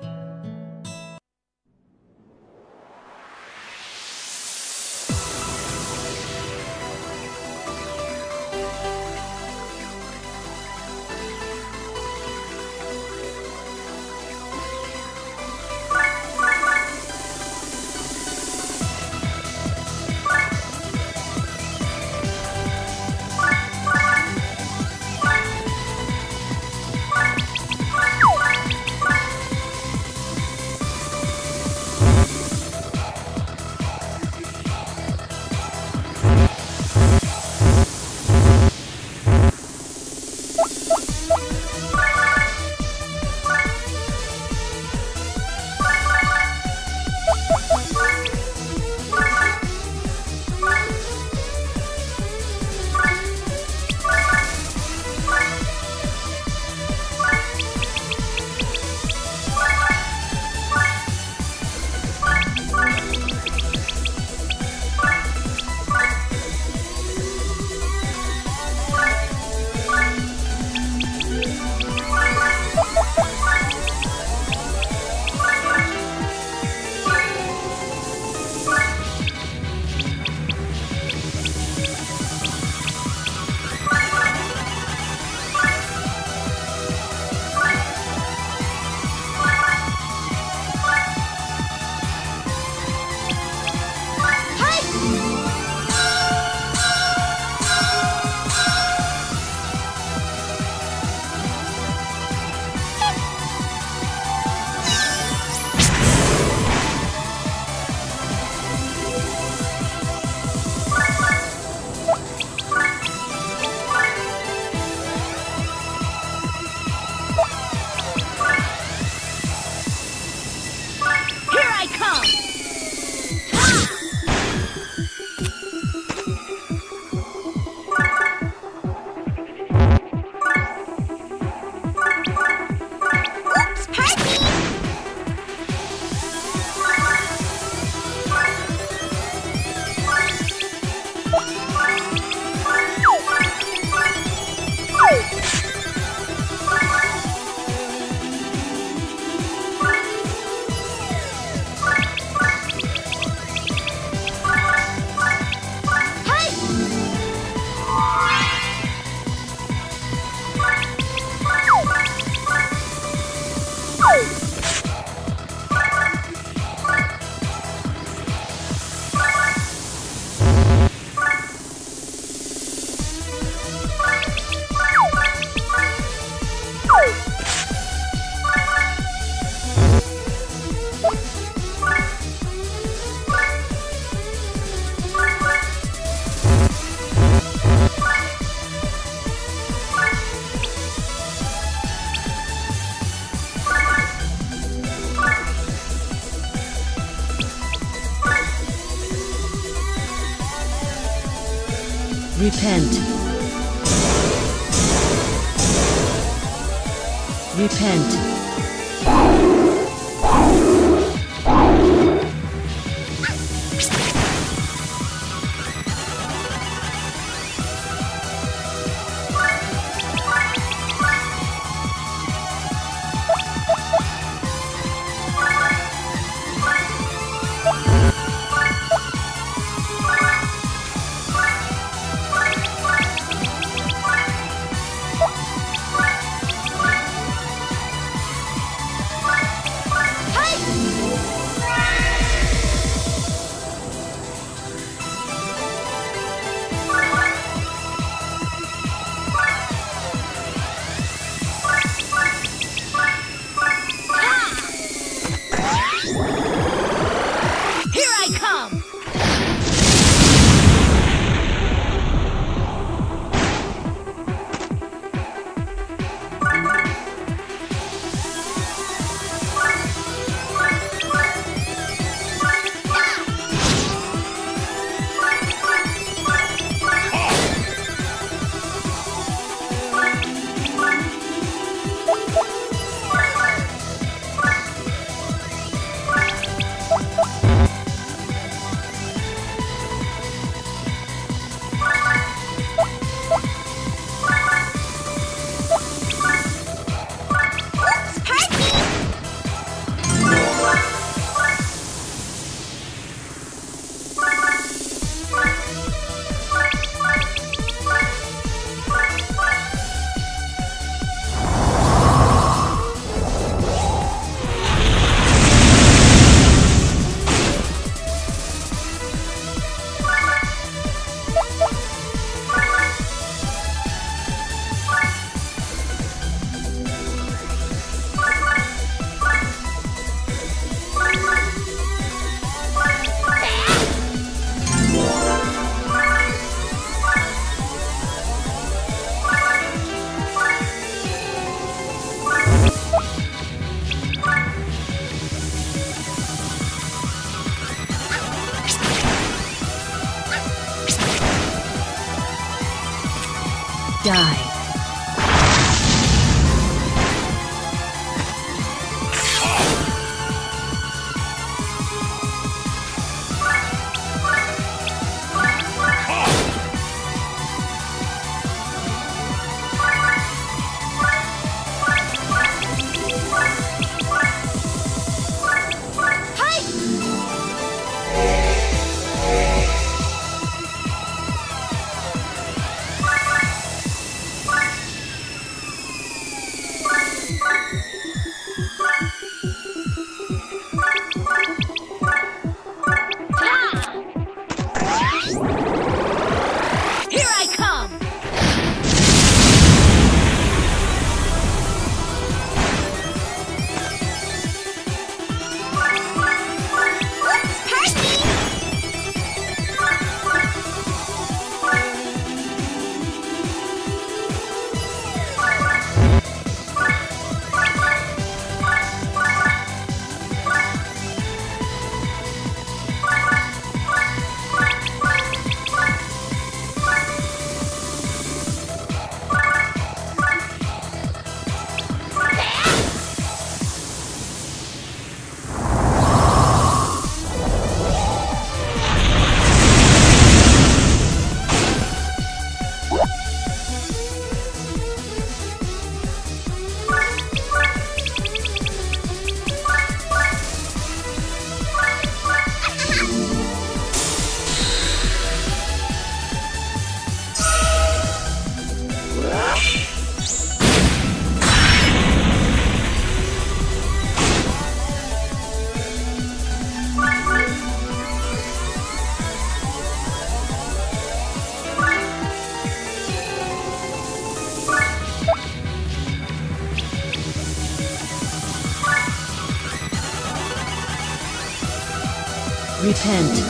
Repent.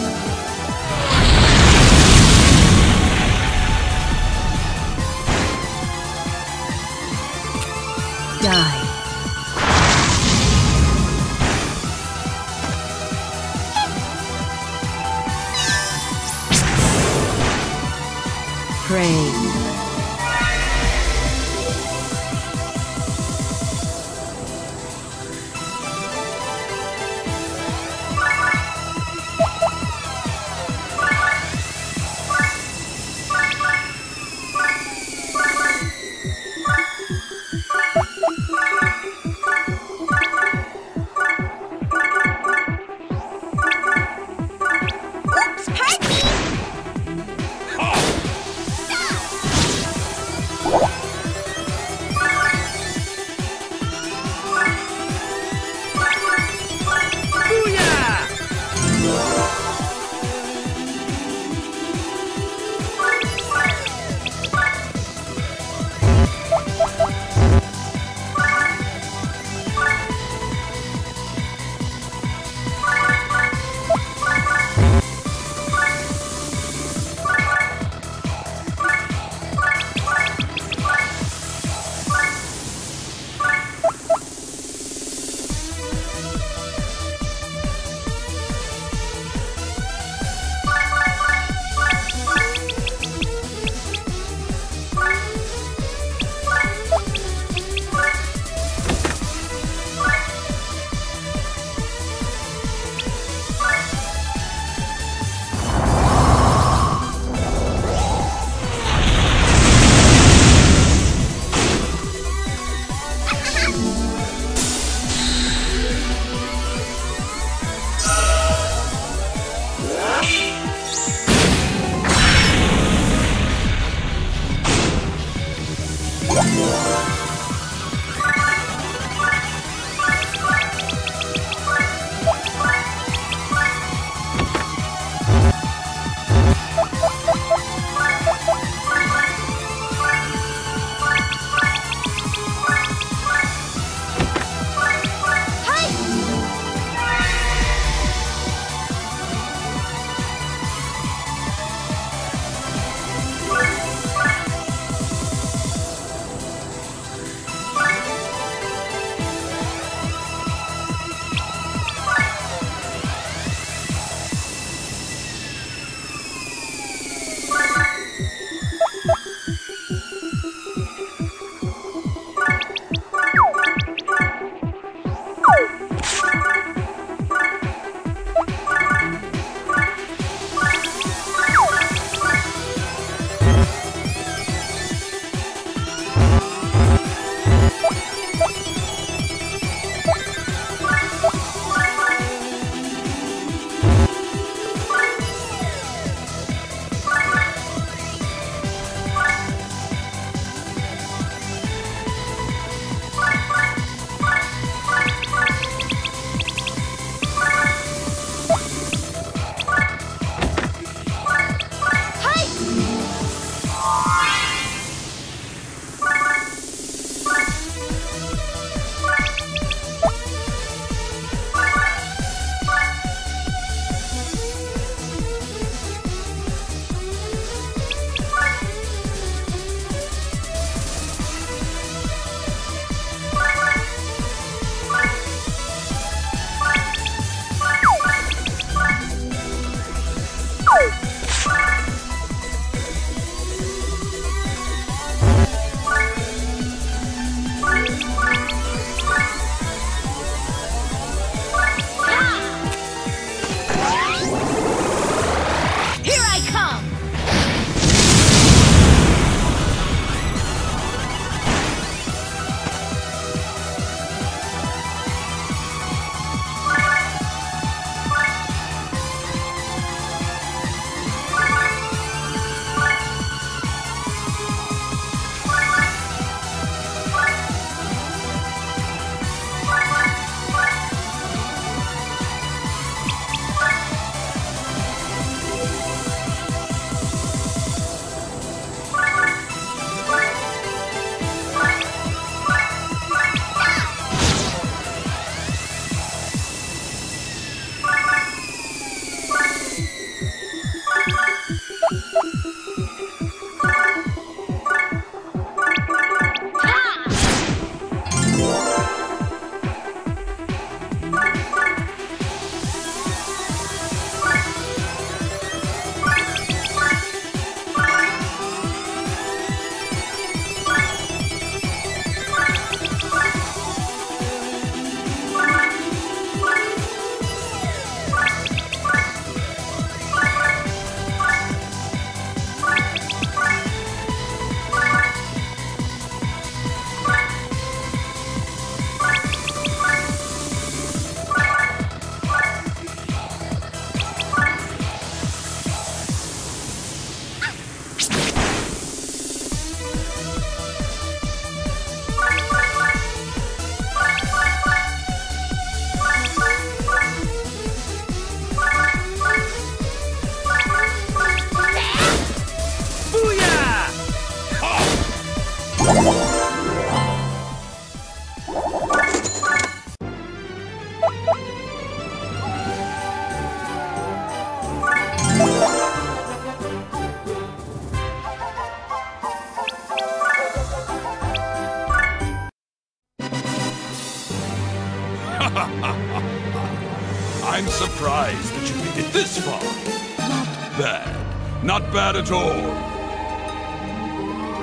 Not at all.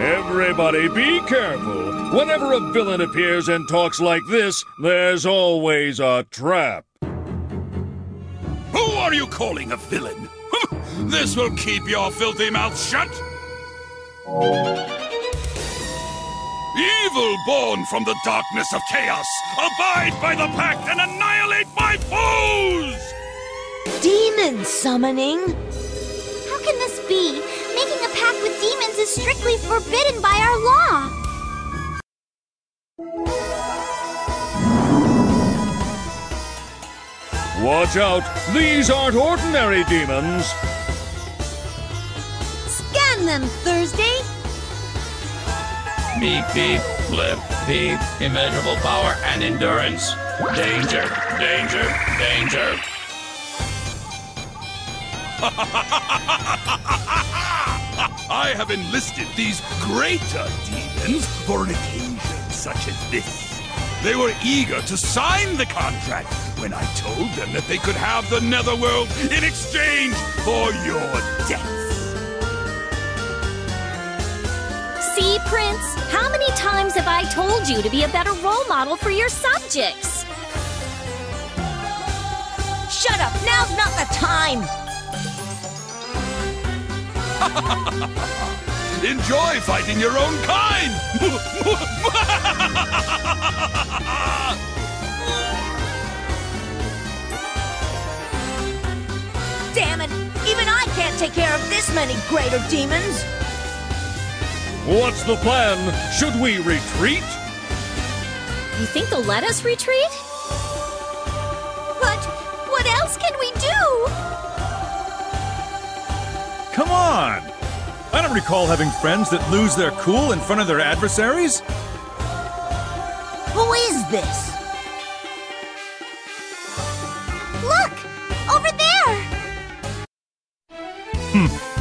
Everybody be careful. Whenever a villain appears and talks like this, there's always a trap. Who are you calling a villain? (laughs) this will keep your filthy mouth shut. Evil born from the darkness of chaos, abide by the pact and annihilate my foes! Demon summoning? Is strictly forbidden by our law. Watch out, these aren't ordinary demons. Scan them, Thursday! Beep, beep, flip, beep, immeasurable power and endurance. Danger, danger, danger. (laughs) (laughs) I have enlisted these greater demons for an occasion such as this. They were eager to sign the contract when I told them that they could have the Netherworld in exchange for your death. See, Prince? How many times have I told you to be a better role model for your subjects? Shut up! Now's not the time! (laughs) Enjoy fighting your own kind! (laughs) Damn it! Even I can't take care of this many greater demons! What's the plan? Should we retreat? You think they'll let us retreat? But what else can we do? Come on! I don't recall having friends that lose their cool in front of their adversaries. Who is this? Look! Over there! You're...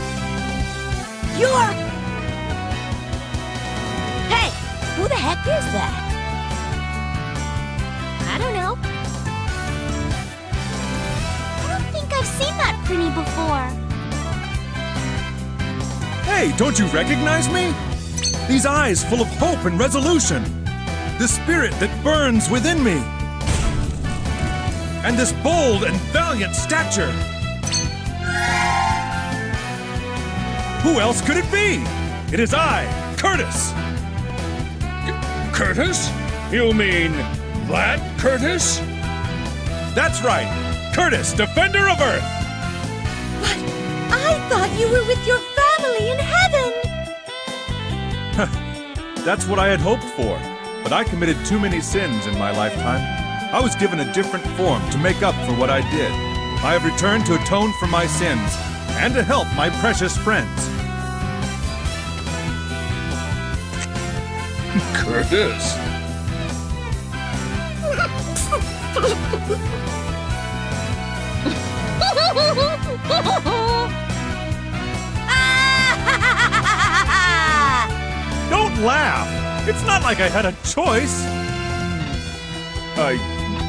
don't you recognize me? These eyes full of hope and resolution. The spirit that burns within me. And this bold and valiant stature. Who else could it be? It is I, Kurtis. Kurtis? You mean that Kurtis? That's right, Kurtis, Defender of Earth. I thought you were with your That's what I had hoped for, but I committed too many sins in my lifetime. I was given a different form to make up for what I did. I have returned to atone for my sins and to help my precious friends. (laughs) Kurtis? Don't (laughs) laugh! It's not like I had a choice! I.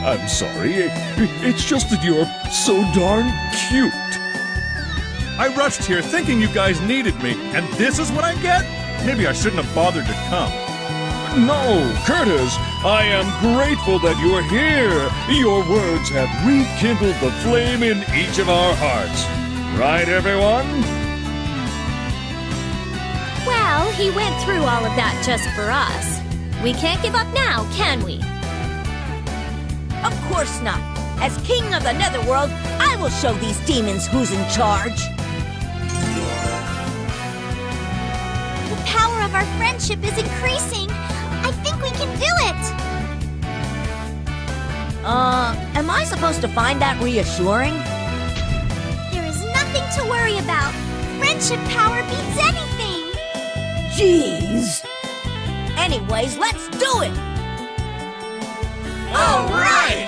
I'm sorry. It's just that you're so darn cute. I rushed here thinking you guys needed me, and this is what I get? Maybe I shouldn't have bothered to come. No, Kurtis, I am grateful that you're here. Your words have rekindled the flame in each of our hearts. Right, everyone? Well, he went through all of that just for us. We can't give up now, can we? Of course not. As king of the Netherworld, I will show these demons who's in charge. The power of our friendship is increasing. I think we can do it. Uh, am I supposed to find that reassuring? There is nothing to worry about. Friendship power beats anything. Jeez. Anyways, let's do it! All right!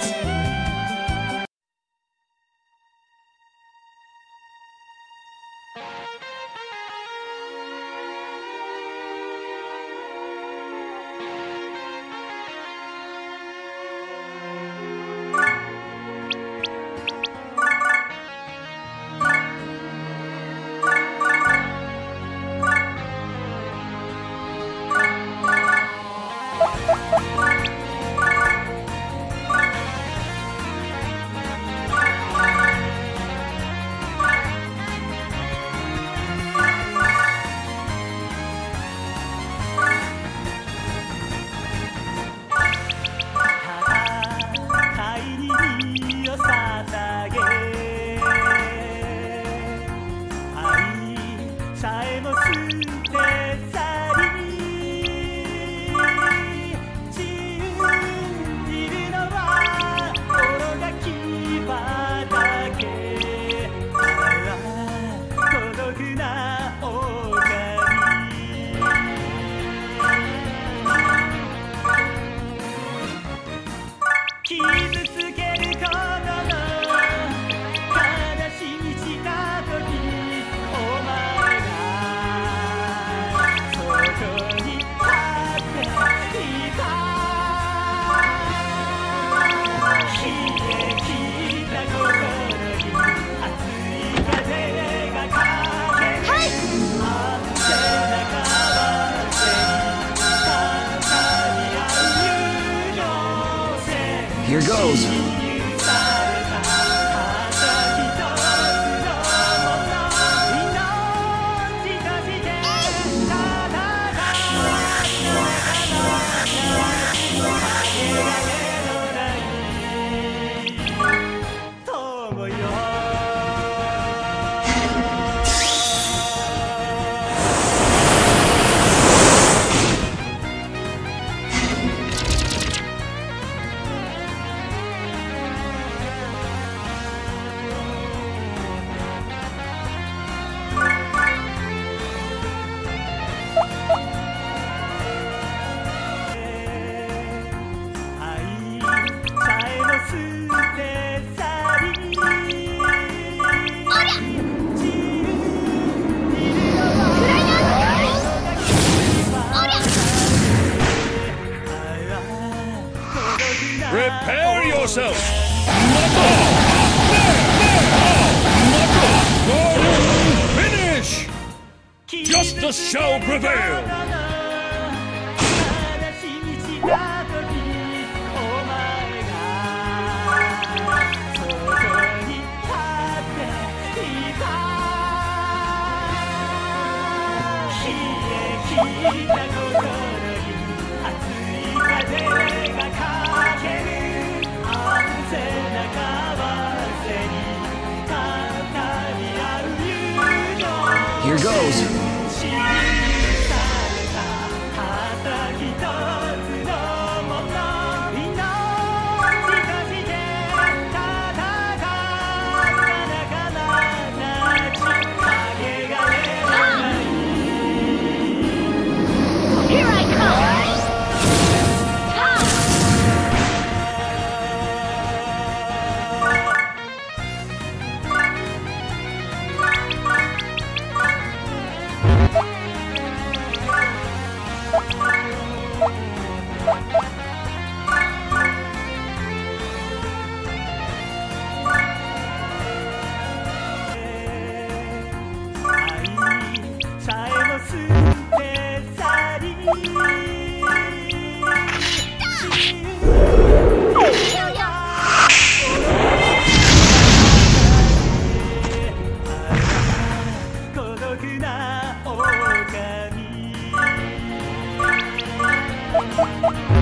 Ha ha ha!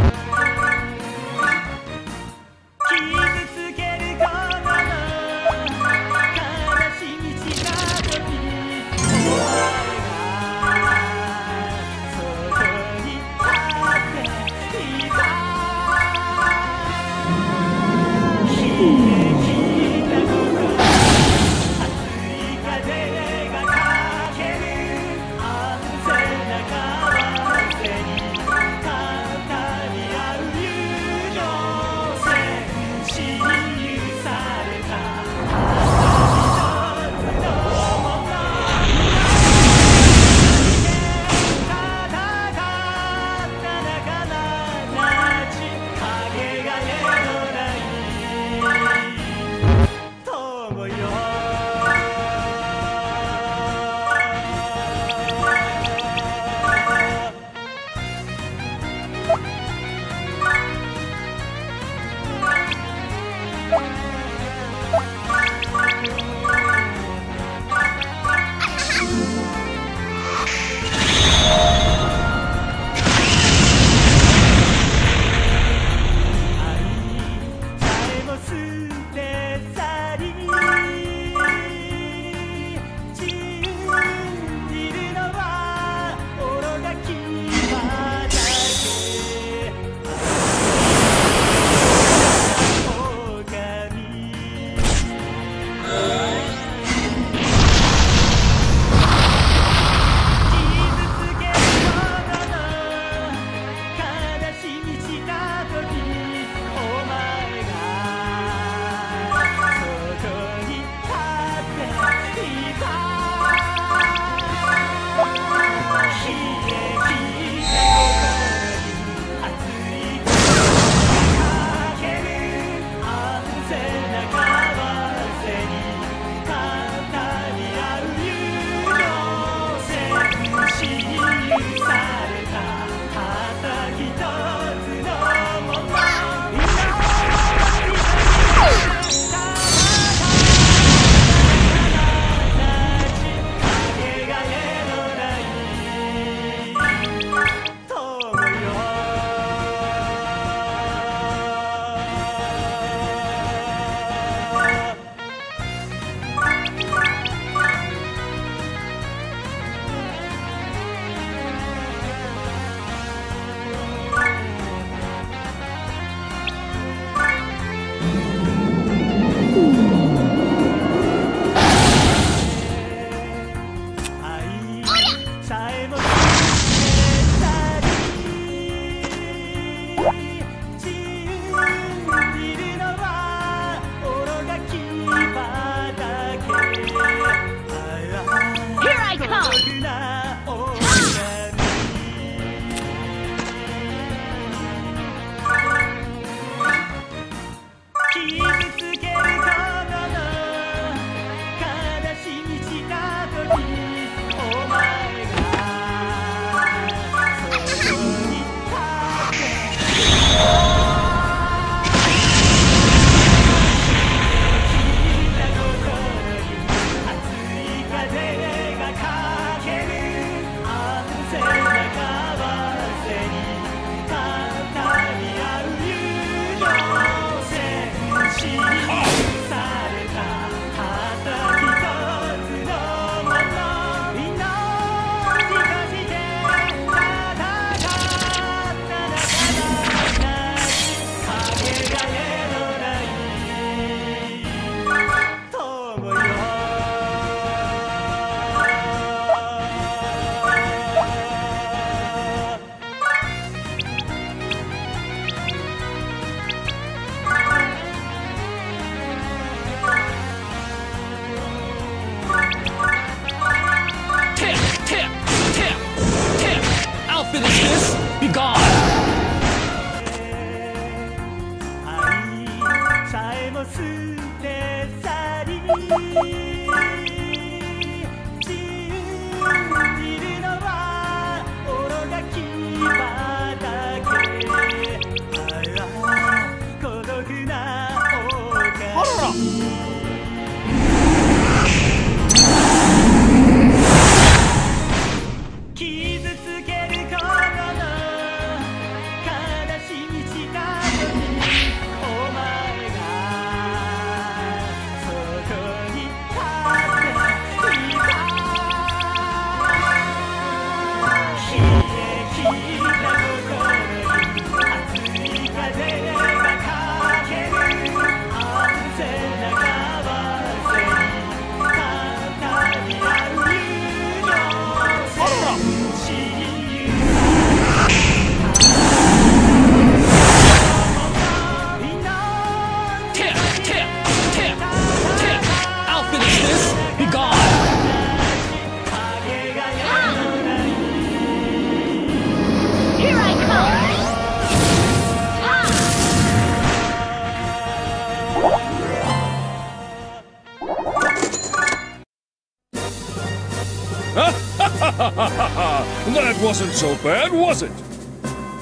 Wasn't so bad, was it?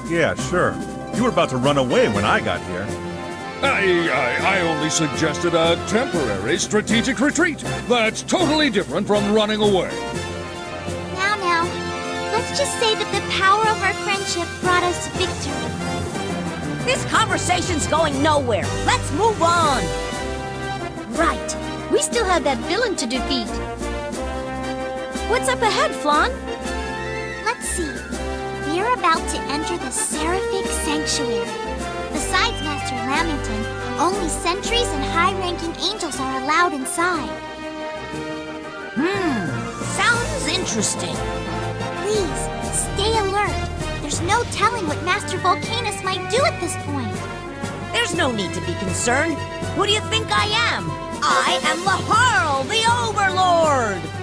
Yeah, sure. You were about to run away when I got here. I, I, I only suggested a temporary strategic retreat. That's totally different from running away. Now, now, let's just say that the power of our friendship brought us victory. This conversation's going nowhere. Let's move on. Right. We still have that villain to defeat. What's up ahead, Flonne? Sanctuary. Besides Master Lamington, only sentries and high-ranking angels are allowed inside. Hmm, sounds interesting. Please, stay alert. There's no telling what Master Vulcanus might do at this point. There's no need to be concerned. Who do you think I am? I am Laharl, the Overlord!